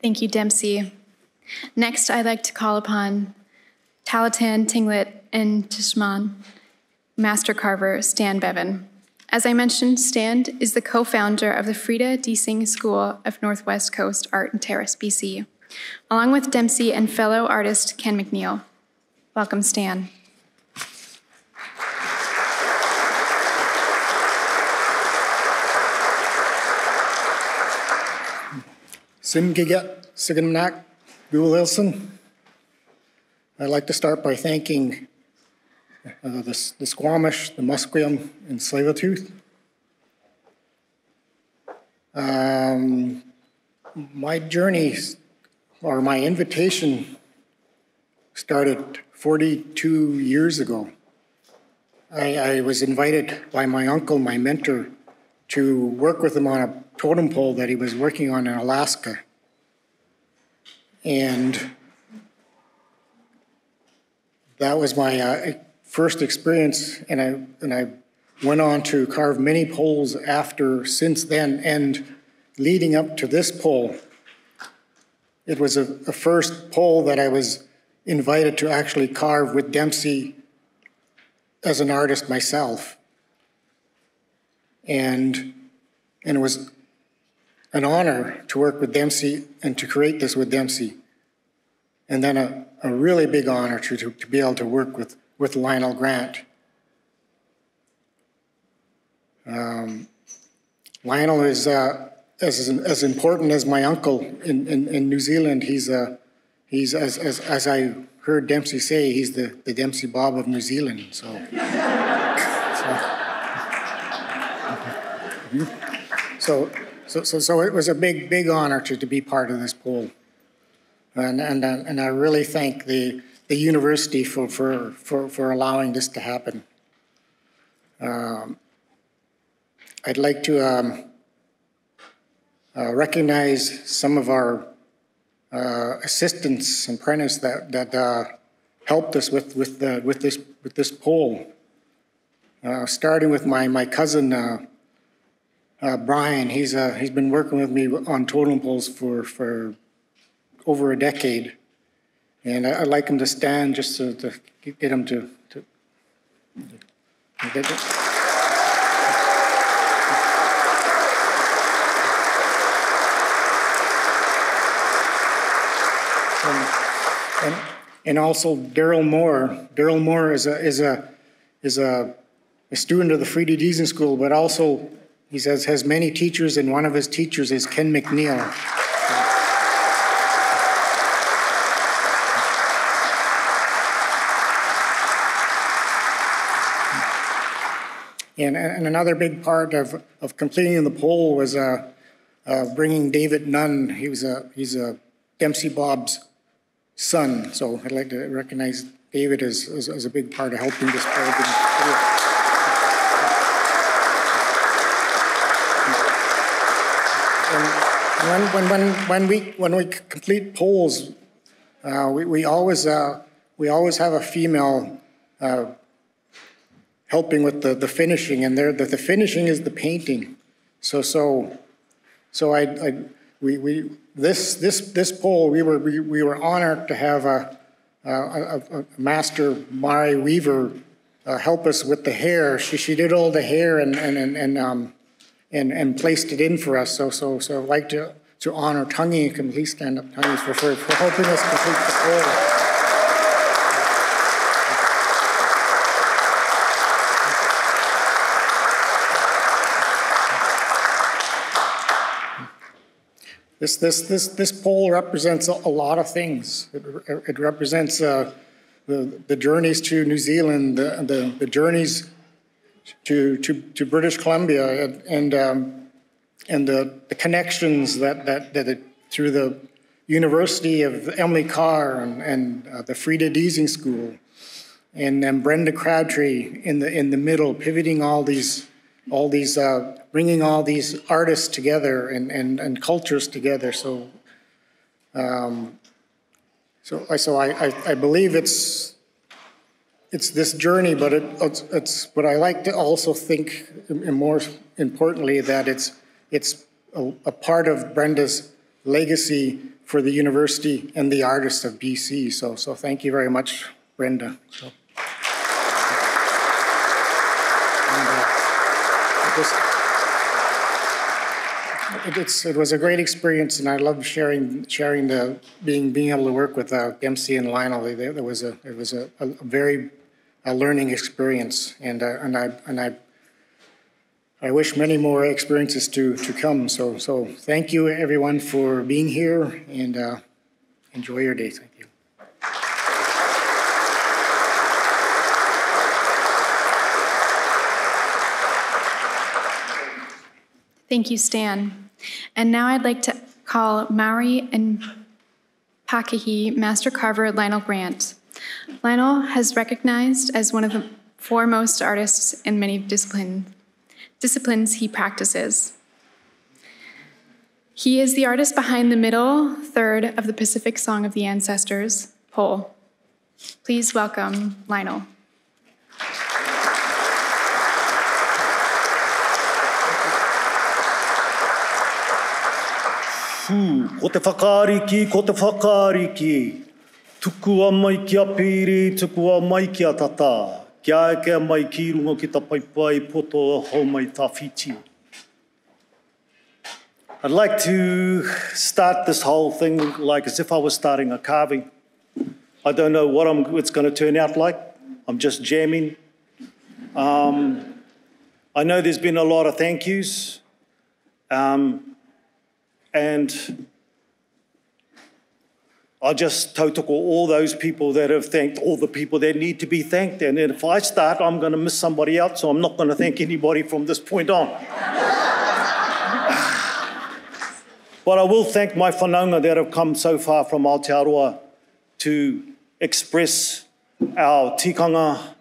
Thank you, Dempsey. Next, I'd like to call upon Tahltan, Tlingit, and Tsimshian, master carver Stan Bevan. As I mentioned, Stan is the co-founder of the Freda Diesing School of Northwest Coast Art in Terrace, BC. along with Dempsey and fellow artist Ken McNeil. Welcome, Stan. Simgiga Sigamnak Wilson. I'd like to start by thanking uh, the, the Squamish, the Musqueam, and Tsleil-Waututh. Um, my journey or my invitation started 42 years ago. I, I was invited by my uncle, my mentor, to work with him on a totem pole that he was working on in Alaska. And that was my uh, first experience, and I, and I went on to carve many poles after since then, and leading up to this pole, it was a, a first pole that I was invited to actually carve with Dempsey as an artist myself. And, and it was an honor to work with Dempsey and to create this with Dempsey. And then a, a really big honor to, to, to be able to work with, with Lyonel Grant. Um, Lyonel is uh, as, as important as my uncle in, in, in New Zealand. He's, uh, he's as, as, as I heard Dempsey say, he's the, the Dempsey Bob of New Zealand. So, so, so, so, so so it was a big, big honor to, to be part of this pole. And, and, and I really thank the, the university for, for, for, for allowing this to happen. Um, I'd like to um, uh, recognize some of our uh, assistants and apprentices that, that uh, helped us with, with, the, with, this, with this pole. Uh, starting with my, my cousin, uh, uh, Brian. He's, he's been working with me on totem poles for, for over a decade. And I, would like him to stand just to, to get him to, to, get. And, and also Daryl Moore. Daryl Moore is a, is a, is a, a student of the Freda Diesing School, but also he says has many teachers, and one of his teachers is Ken McNeil. And, and another big part of, of completing the pole was uh, uh, bringing David Nunn. He was a, he's a Dempsey Bob's son. So I'd like to recognize David as, as, as a big part of helping this program. When, when, when, when, we, when we complete poles, uh, we, we, always, uh, we always have a female uh, helping with the, the finishing, and there, the, the finishing is the painting. So, so, so I, I we, we, this, this, this pole, we were, we, we were honored to have a, a, a, a master Maori Weaver uh, help us with the hair. She, she did all the hair and, and, and, and, um, and, and placed it in for us. So, so, so I'd like to, to honor Tangi. Can please stand up, Tangi, for, for, for helping us complete the pole. This, this, this, this pole represents a, a lot of things. It, it represents uh, the, the journeys to New Zealand, the, the, the journeys to, to, to British Columbia, and, and, um, and the, the connections that, that, that it, through the University of Emily Carr and, and uh, the Freda Diesing School, and then Brenda Crabtree in the, in the middle, pivoting all these all these, uh, bringing all these artists together and, and, and cultures together. So, um, so, so I, I, I, believe it's, it's this journey, but it, it's, it's, but I like to also think, and more importantly, that it's, it's a, a part of Brenda's legacy for the university and the artists of BC. So, so thank you very much, Brenda. So. it- it's, it was a great experience, and I love sharing, sharing the, being, being able to work with uh, and Lyonel. It was a, it was a, a very, a learning experience, and, uh, and I, and I, I wish many more experiences to, to come. So, so thank you, everyone, for being here, and uh, enjoy your day. Thank you. Thank you, Stan. And now I'd like to call Maori and Pakahi Master Carver Lyonel Grant. Lyonel has recognized as one of the foremost artists in many discipline, disciplines he practices. He is the artist behind the middle third of the Pacific Song of the Ancestors, Pole. Please welcome Lyonel. Whakaariki. Tuku a mai ki a piri, tuku a mai ki a tata. Kia eke a mai ki rungo ki ta paipai, poto hau mai ta whiti. I'd like to start this whole thing like as if I was starting a carving. I don't know what I'm, it's going to turn out like. I'm just jamming. Um, I know there's been a lot of thank yous. Um, and I just tautoko all those people that have thanked all the people that need to be thanked. And if I start, I'm going to miss somebody out, so I'm not going to thank anybody from this point on. but I will thank my whanaunga that have come so far from Aotearoa to express our tikanga,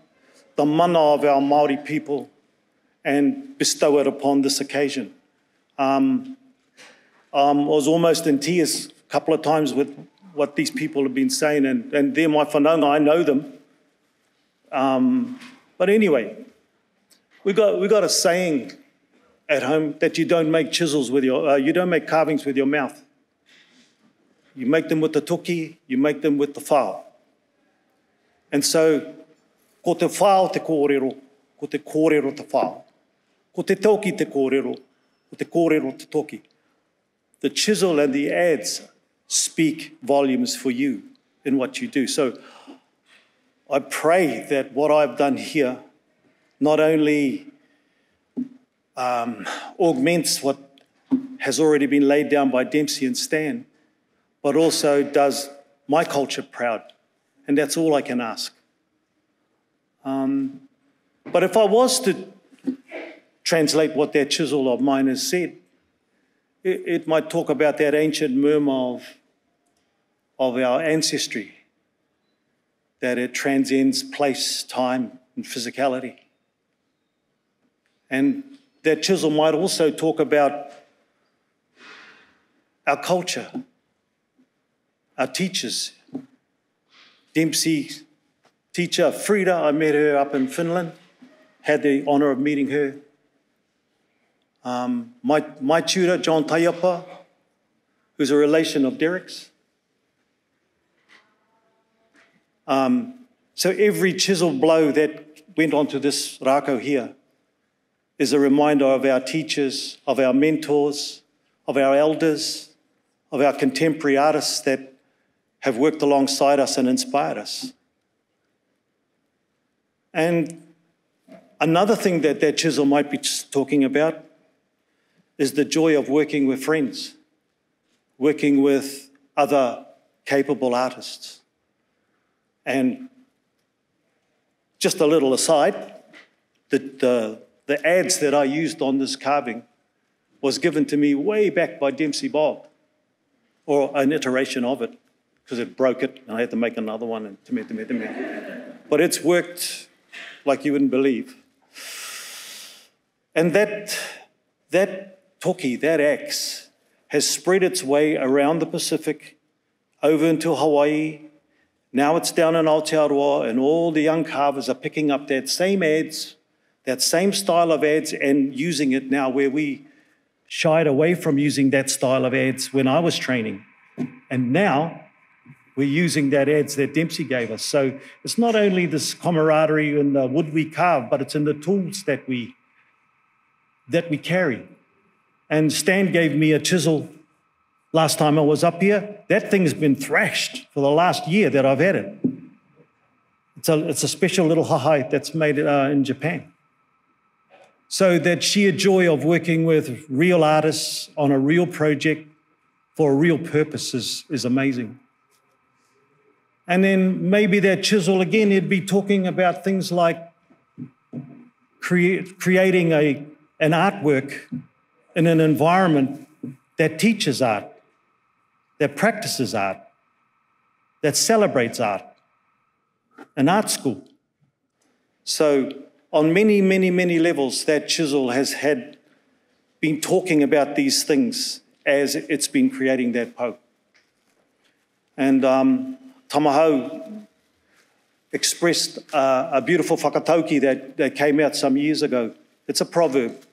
the mana of our Māori people, and bestow it upon this occasion. Um, um, I was almost in tears a couple of times with what these people have been saying, and, and they're my whanaunga, I know them. Um, but anyway, we got, we got a saying at home that you don't make chisels with your, uh, you don't make carvings with your mouth. You make them with the toki, you make them with the whao. And so, ko te whao te kōrero, ko te kōrero te whao. Ko te toki te kōrero, ko te kōrero te toki the chisel and the adze speak volumes for you in what you do. So I pray that what I've done here not only um, augments what has already been laid down by Dempsey and Stan, but also does my culture proud. And that's all I can ask. Um, but if I was to translate what that chisel of mine has said, it, it might talk about that ancient murmur of, of our ancestry, that it transcends place, time, and physicality. And that chisel might also talk about our culture, our teachers. Dempsey teacher Freda, I met her up in Finland, had the honour of meeting her. Um, my, my tutor, John Taiapa, who's a relation of Derek's. Um, so every chisel blow that went onto this rako here is a reminder of our teachers, of our mentors, of our elders, of our contemporary artists that have worked alongside us and inspired us. And another thing that that chisel might be talking about is the joy of working with friends, working with other capable artists. And just a little aside, the, the, the adze that I used on this carving was given to me way back by Dempsey Bob, or an iteration of it, because it broke it, and I had to make another one. And. But it's worked like you wouldn't believe. And that, that toki, that axe, has spread its way around the Pacific, over into Hawaii. Now it's down in Aotearoa, and all the young carvers are picking up that same adze, that same style of adze, and using it now where we shied away from using that style of adze when I was training. And now we're using that adze that Dempsey gave us. So it's not only this camaraderie in the wood we carve, but it's in the tools that we that we carry. And Stan gave me a chisel last time I was up here. That thing's been thrashed for the last year that I've had it. It's a, it's a special little hahai that's made uh, in Japan. So that sheer joy of working with real artists on a real project for a real purpose is, is amazing. And then maybe that chisel again, he'd be talking about things like crea- creating a, an artwork in an environment that teaches art, that practices art, that celebrates art, an art school. So, on many, many, many levels, that chisel has had been talking about these things as it's been creating that po. And um, expressed uh, a beautiful whakatauki that, that came out some years ago. It's a proverb,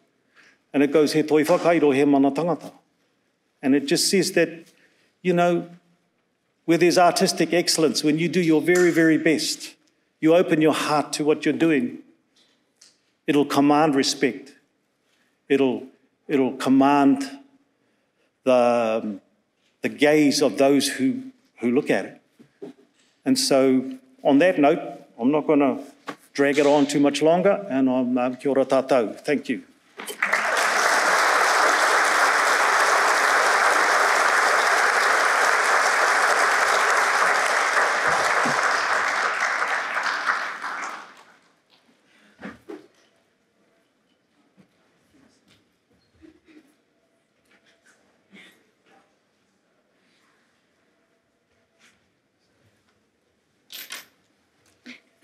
and it goes, he toi whakairo he mana tangata. And it just says that, you know, where there's artistic excellence, when you do your very, very best, you open your heart to what you're doing, it'll command respect. It'll, it'll command the, um, the gaze of those who, who look at it. And so, on that note, I'm not going to drag it on too much longer, and I'm um, kia ora tātou. Thank you.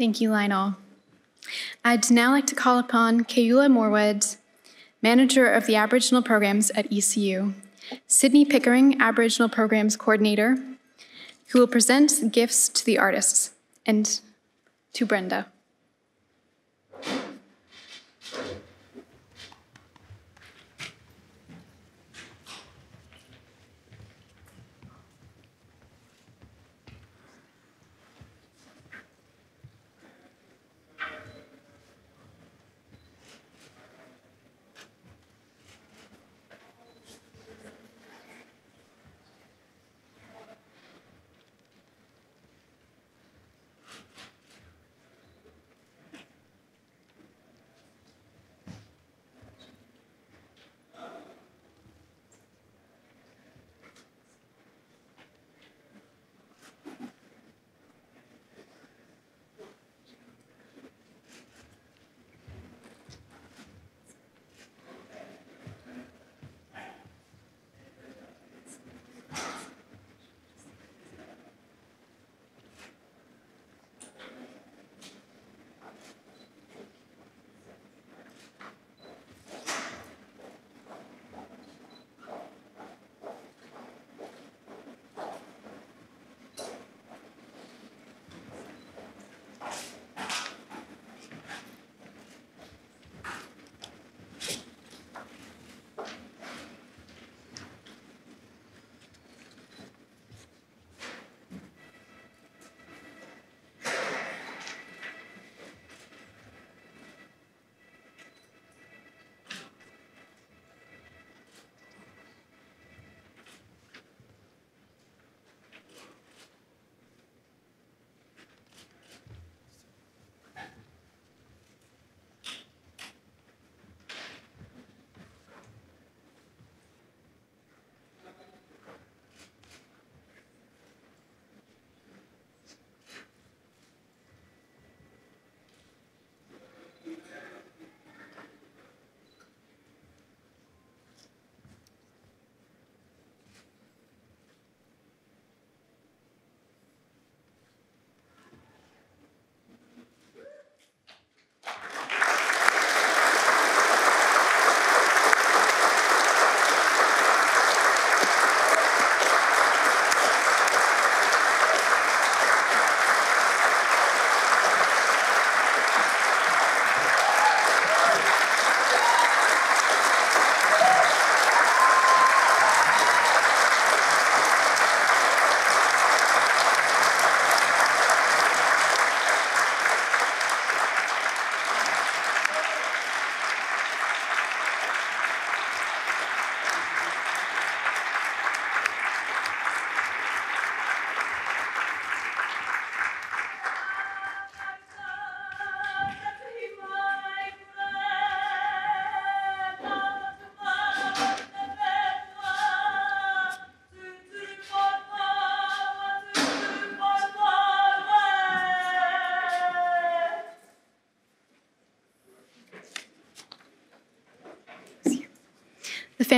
Thank you, Lyonel. I'd now like to call upon Kayula Morwood, Manager of the Aboriginal Programs at ECU, Sydney Pickering, Aboriginal Programs Coordinator, who will present gifts to the artists, and to Brenda.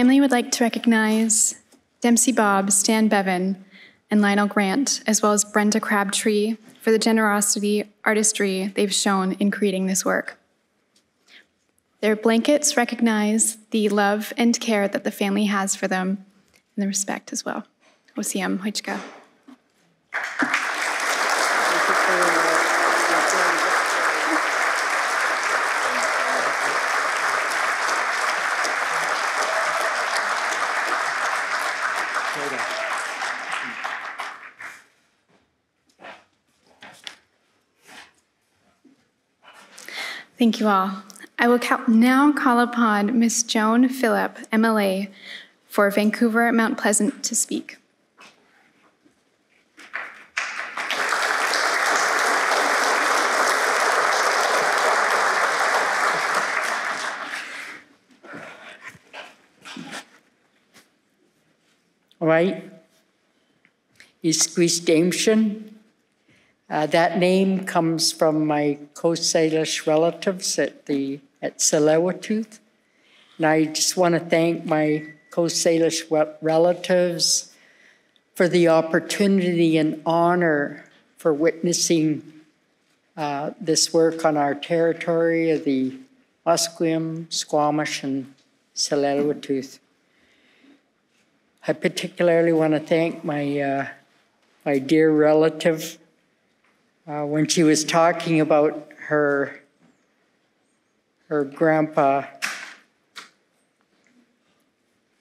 Family would like to recognize Dempsey Bob, Stan Bevan, and Lyonel Grant, as well as Brenda Crabtree, for the generosity, artistry they've shown in creating this work. Their blankets recognize the love and care that the family has for them and the respect as well. Osiam Hoichka. Thank you all. I will now call upon Ms. Joan Phillip, MLA, for Vancouver Mount Pleasant to speak. All right. Isquisdamtion. Uh, that name comes from my Coast Salish relatives at the at Tsleil-Waututh. And I just want to thank my Coast Salish relatives for the opportunity and honor for witnessing uh, this work on our territory of the Musqueam, Squamish, and Tsleil-Waututh. I particularly want to thank my, uh, my dear relative uh, when she was talking about her, her grandpa.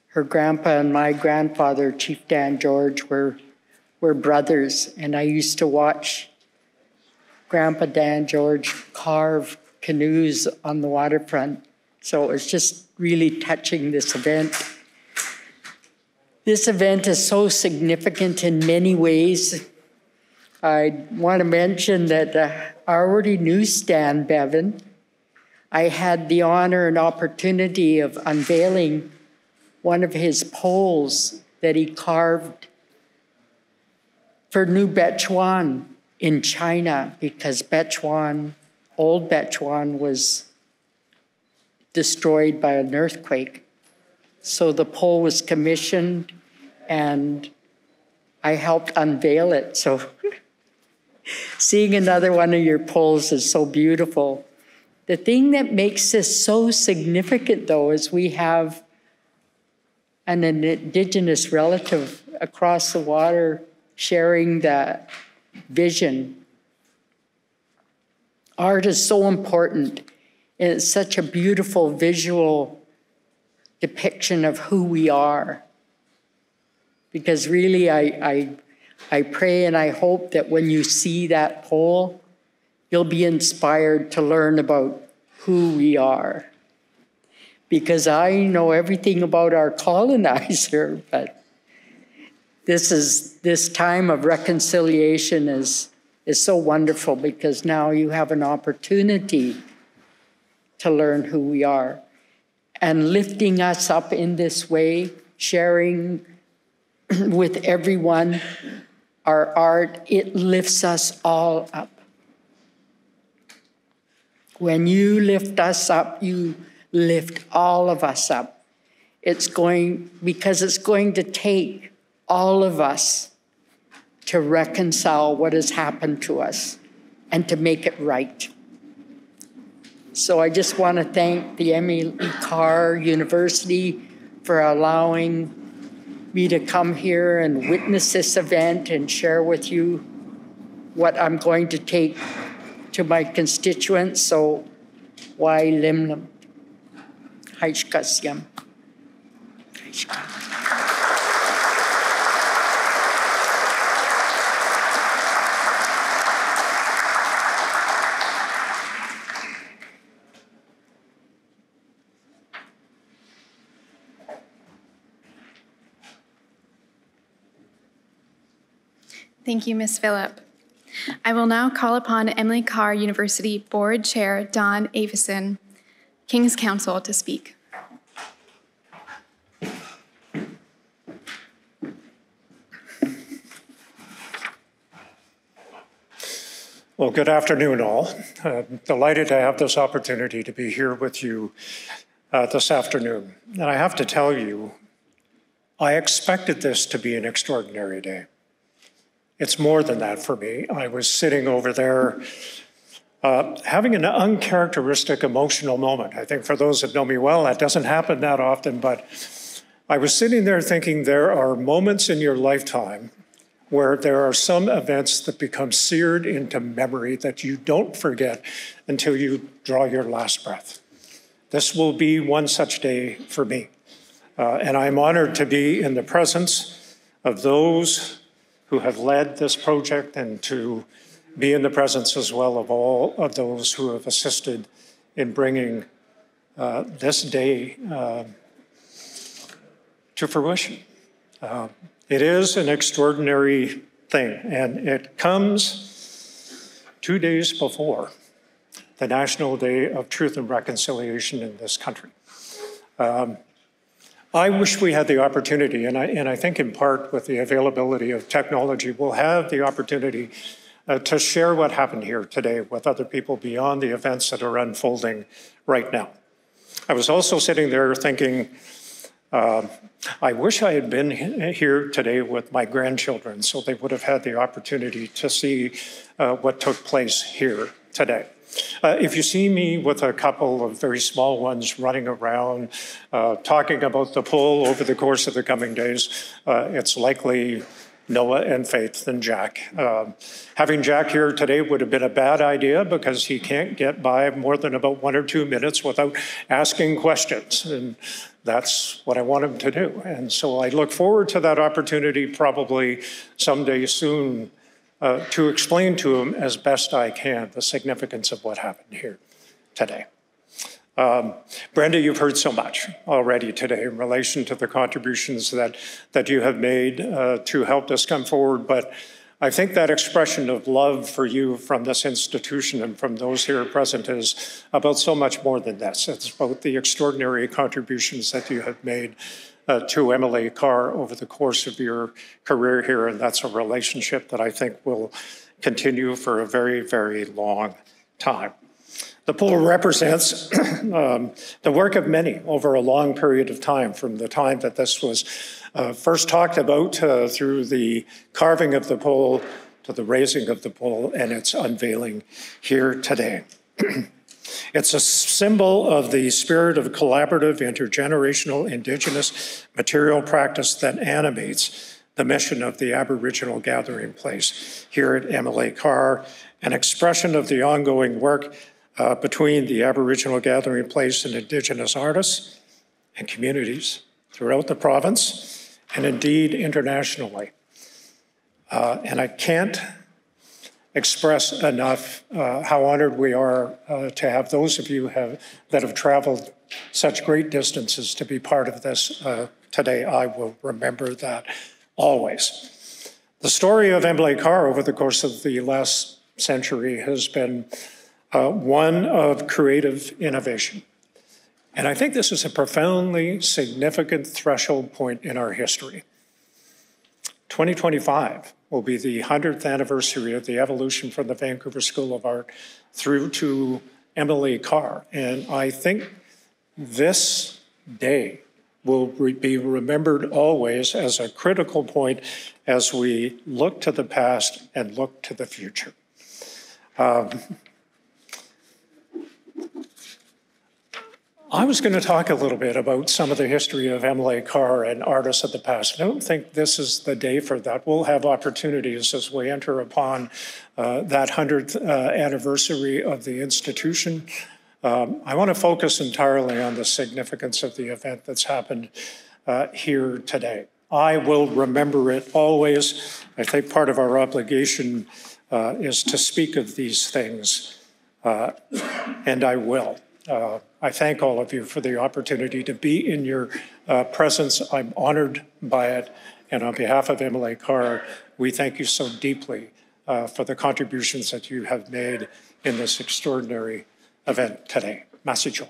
Her grandpa and my grandfather, Chief Dan George, were, were brothers, and I used to watch Grandpa Dan George carve canoes on the waterfront. So it was just really touching this event. This event is so significant in many ways. I want to mention that uh, I already knew Stan Bevan. I had the honor and opportunity of unveiling one of his poles that he carved for New Beichuan in China because Beichuan, old Beichuan, was destroyed by an earthquake. So the pole was commissioned and I helped unveil it. So seeing another one of your poles is so beautiful. The thing that makes this so significant, though, is we have an indigenous relative across the water sharing the vision. Art is so important, and it's such a beautiful visual depiction of who we are. Because really, I, I, I pray and I hope that when you see that pole, you'll be inspired to learn about who we are. Because I know everything about our colonizer, but this is this time of reconciliation is, is so wonderful because now you have an opportunity to learn who we are. And lifting us up in this way, sharing with everyone our art, it lifts us all up. When you lift us up, you lift all of us up. It's going, because it's going to take all of us to reconcile what has happened to us and to make it right. So I just want to thank the Emily Carr University for allowing me to come here and witness this event and share with you what I'm going to take to my constituents. So, why limnum? Haishkasyam. Thank you, Ms. Phillip. I will now call upon Emily Carr University Board Chair Don Avison, King's Counsel, to speak. Well, good afternoon, all. Delighted to have this opportunity to be here with you uh, this afternoon. And I have to tell you, I expected this to be an extraordinary day. It's more than that for me. I was sitting over there uh, having an uncharacteristic emotional moment. I think for those that know me well, that doesn't happen that often, but I was sitting there thinking there are moments in your lifetime where there are some events that become seared into memory that you don't forget until you draw your last breath. This will be one such day for me. Uh, and I'm honored to be in the presence of those who have led this project and to be in the presence as well of all of those who have assisted in bringing uh, this day uh, to fruition. Uh, it is an extraordinary thing, and it comes two days before the National Day of Truth and Reconciliation in this country. Um, I wish we had the opportunity, and I, and I think in part with the availability of technology, we'll have the opportunity uh, to share what happened here today with other people beyond the events that are unfolding right now. I was also sitting there thinking, uh, I wish I had been here today with my grandchildren so they would have had the opportunity to see uh, what took place here today. Uh, if you see me with a couple of very small ones running around uh, talking about the pole over the course of the coming days, uh, it's likely Noah and Faith and Jack. Um, having Jack here today would have been a bad idea because he can't get by more than about one or two minutes without asking questions. And that's what I want him to do. And so I look forward to that opportunity probably someday soon uh, to explain to him as best I can the significance of what happened here today. Um, Brenda, you've heard so much already today in relation to the contributions that, that you have made uh, to help us come forward, but I think that expression of love for you from this institution and from those here present is about so much more than this. It's about the extraordinary contributions that you have made uh, to Emily Carr over the course of your career here, and that's a relationship that I think will continue for a very, very long time. The pole represents um, the work of many over a long period of time, from the time that this was uh, first talked about uh, through the carving of the pole to the raising of the pole and its unveiling here today. it's a symbol of the spirit of collaborative, intergenerational, indigenous material practice that animates the mission of the Aboriginal gathering place here at Emily Carr, an expression of the ongoing work uh, between the Aboriginal gathering place and Indigenous artists and communities throughout the province and indeed internationally. Uh, and I can't express enough uh, how honored we are uh, to have those of you have, that have traveled such great distances to be part of this uh, today. I will remember that always. The story of Emily Carr over the course of the last century has been uh, one of creative innovation. And I think this is a profoundly significant threshold point in our history. 2025 will be the 100th anniversary of the evolution from the Vancouver School of Art through to Emily Carr. And I think this day will be remembered always as a critical point as we look to the past and look to the future. Um, I was going to talk a little bit about some of the history of Emily Carr and artists of the past. I don't think this is the day for that. We'll have opportunities as we enter upon uh, that 100th uh, anniversary of the institution. Um, I want to focus entirely on the significance of the event that's happened uh, here today. I will remember it always. I think part of our obligation uh, is to speak of these things, uh, and I will. Uh, I thank all of you for the opportunity to be in your uh, presence. I'm honored by it. And on behalf of Emily Carr, we thank you so deeply uh, for the contributions that you have made in this extraordinary event today. Masicho.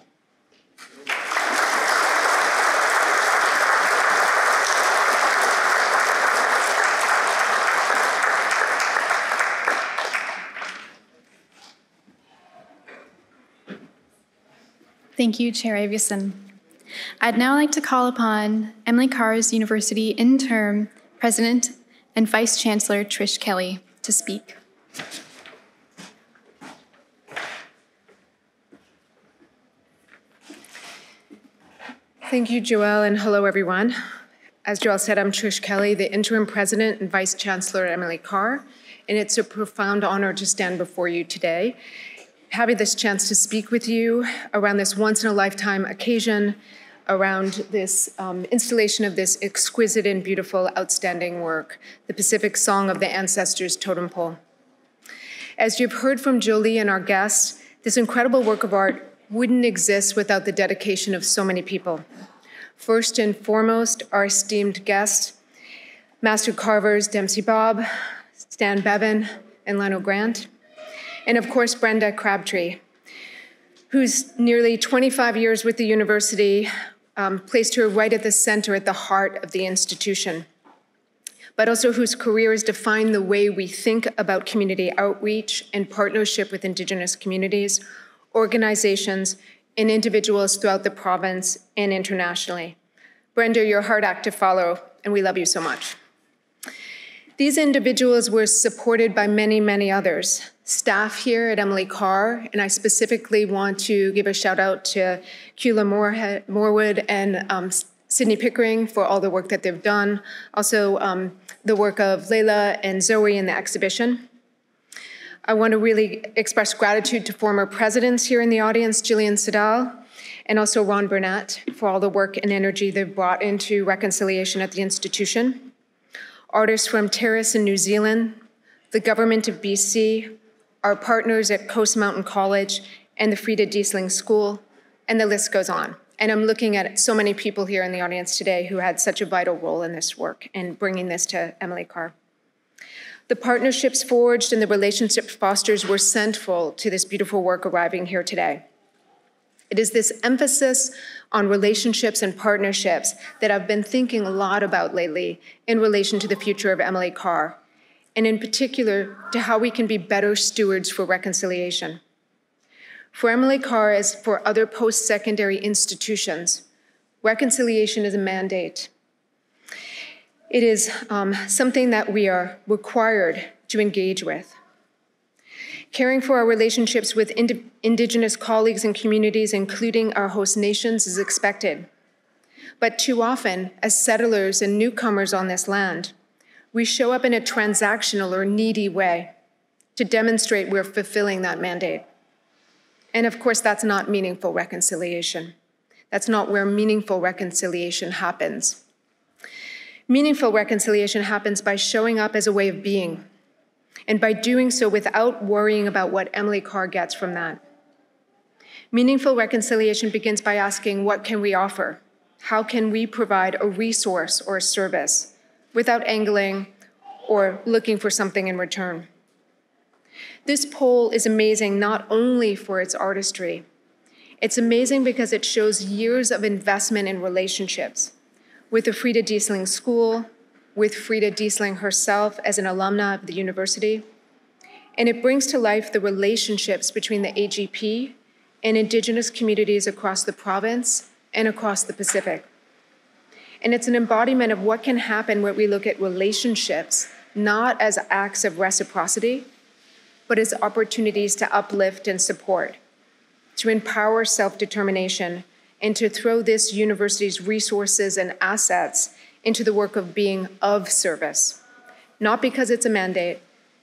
Thank you, Chair Avison. I'd now like to call upon Emily Carr's University interim president and vice chancellor Trish Kelly to speak. Thank you, Joelle, and hello, everyone. As Joelle said, I'm Trish Kelly, the interim president and vice chancellor Emily Carr, and it's a profound honor to stand before you today, having this chance to speak with you around this once in a lifetime occasion, around this um, installation of this exquisite and beautiful, outstanding work, the Pacific Song of the Ancestors Totem Pole. As you've heard from Jolie and our guests, this incredible work of art wouldn't exist without the dedication of so many people. First and foremost, our esteemed guests, Master Carvers Dempsey Bob, Stan Bevan, and Lyonel Grant, and of course, Brenda Crabtree, whose nearly 25 years with the university um, placed her right at the center, at the heart of the institution, but also whose career has defined the way we think about community outreach and partnership with Indigenous communities, organizations, and individuals throughout the province and internationally. Brenda, your hard act to follow, and we love you so much. These individuals were supported by many, many others. Staff here at Emily Carr, and I specifically want to give a shout out to Kula Moorhead, Morwood and um, Sydney Pickering for all the work that they've done. Also, um, the work of Layla and Zoe in the exhibition. I want to really express gratitude to former presidents here in the audience, Gillian Siddall, and also Ron Burnett for all the work and energy they've brought into reconciliation at the institution. Artists from Terrace in New Zealand, the government of BC, our partners at Coast Mountain College, and the Freda Diesing School, and the list goes on. And I'm looking at so many people here in the audience today who had such a vital role in this work and bringing this to Emily Carr. The partnerships forged and the relationships fostered were central to this beautiful work arriving here today. It is this emphasis on relationships and partnerships that I've been thinking a lot about lately in relation to the future of Emily Carr, and in particular to how we can be better stewards for reconciliation. For Emily Carr, as for other post secondary institutions, reconciliation is a mandate. It is um, something that we are required to engage with. Caring for our relationships with ind- Indigenous colleagues and communities, including our host nations, is expected. But too often, as settlers and newcomers on this land, we show up in a transactional or needy way to demonstrate we're fulfilling that mandate. And of course, that's not meaningful reconciliation. That's not where meaningful reconciliation happens. Meaningful reconciliation happens by showing up as a way of being, and by doing so without worrying about what Emily Carr gets from that. Meaningful reconciliation begins by asking, What can we offer? How can we provide a resource or a service without angling or looking for something in return? This pole is amazing not only for its artistry, it's amazing because it shows years of investment in relationships with the Freda Diesing School, with Freda Diesing herself as an alumna of the university. And it brings to life the relationships between the AGP and Indigenous communities across the province and across the Pacific. And it's an embodiment of what can happen when we look at relationships not as acts of reciprocity, but as opportunities to uplift and support, to empower self determination, and to throw this university's resources and assets into the work of being of service. Not because it's a mandate,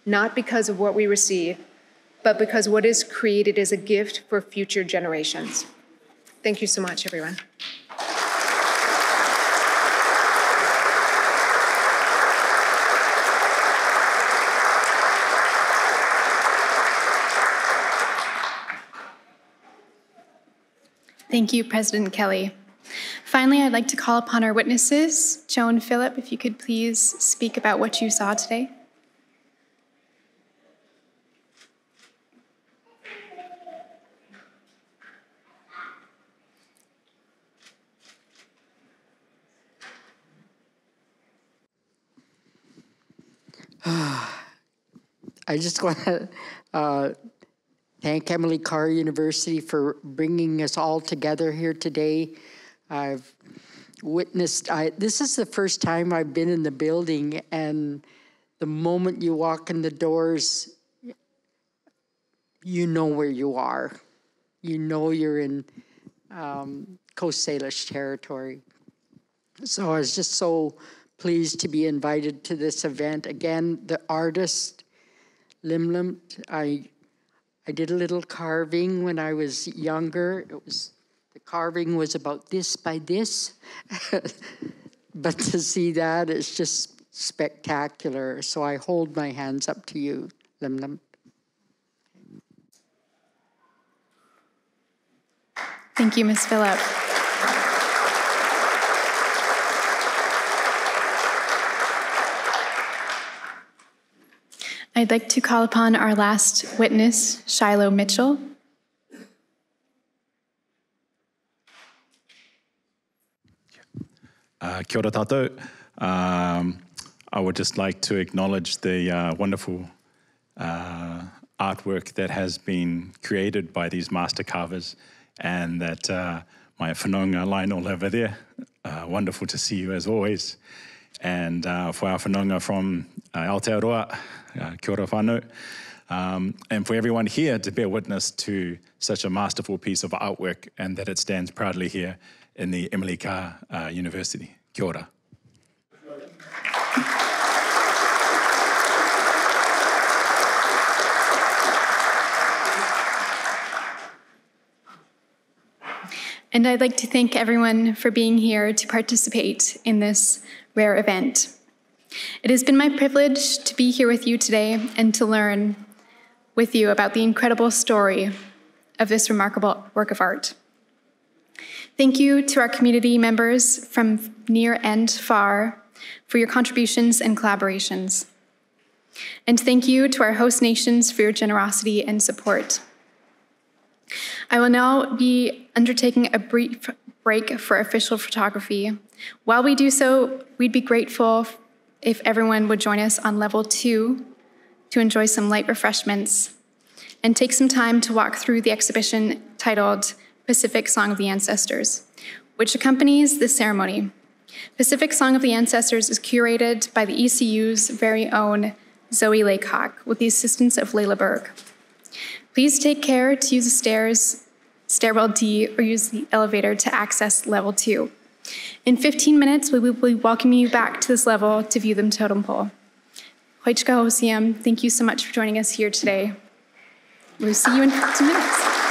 not because of what we receive, but because what is created is a gift for future generations. Thank you so much, everyone. Thank you, President Kelly. Finally, I'd like to call upon our witnesses. Joan Phillip, if you could please speak about what you saw today. I just want to uh, thank Emily Carr University for bringing us all together here today. I've witnessed, I, this is the first time I've been in the building, and the moment you walk in the doors, you know where you are. You know you're in um, Coast Salish territory. So I was just so pleased to be invited to this event. Again, the artist, Lim Lim, I, I did a little carving when I was younger. It was, the carving was about this by this. but to see that, it's just spectacular. So I hold my hands up to you, Lim Lim. Thank you, Ms. Phillip. I'd like to call upon our last witness, Shiloh Mitchell. Uh, kia ora tātou. Um, I would just like to acknowledge the uh, wonderful uh, artwork that has been created by these master carvers and that uh, my whanaunga Lyonel over there, uh, wonderful to see you as always. And uh, for our whanaunga from uh, Aotearoa, uh, kia ora whānau. Um, and for everyone here to bear witness to such a masterful piece of artwork and that it stands proudly here in the Emily Carr uh, University. Kia ora. And I'd like to thank everyone for being here to participate in this rare event. It has been my privilege to be here with you today and to learn with you about the incredible story of this remarkable work of art. Thank you to our community members from near and far for your contributions and collaborations. And thank you to our host nations for your generosity and support. I will now be undertaking a brief break for official photography. While we do so, we'd be grateful if everyone would join us on level two to enjoy some light refreshments and take some time to walk through the exhibition titled Pacific Song of the Ancestors, which accompanies the ceremony. Pacific Song of the Ancestors is curated by the ECU's very own Zoe Laycock with the assistance of Layla Berg. Please take care to use the stairs, stairwell D, or use the elevator to access level two. In 15 minutes, we will be welcoming you back to this level to view the totem pole. Hoichka Hosiam, thank you so much for joining us here today. We'll see you in 15 minutes.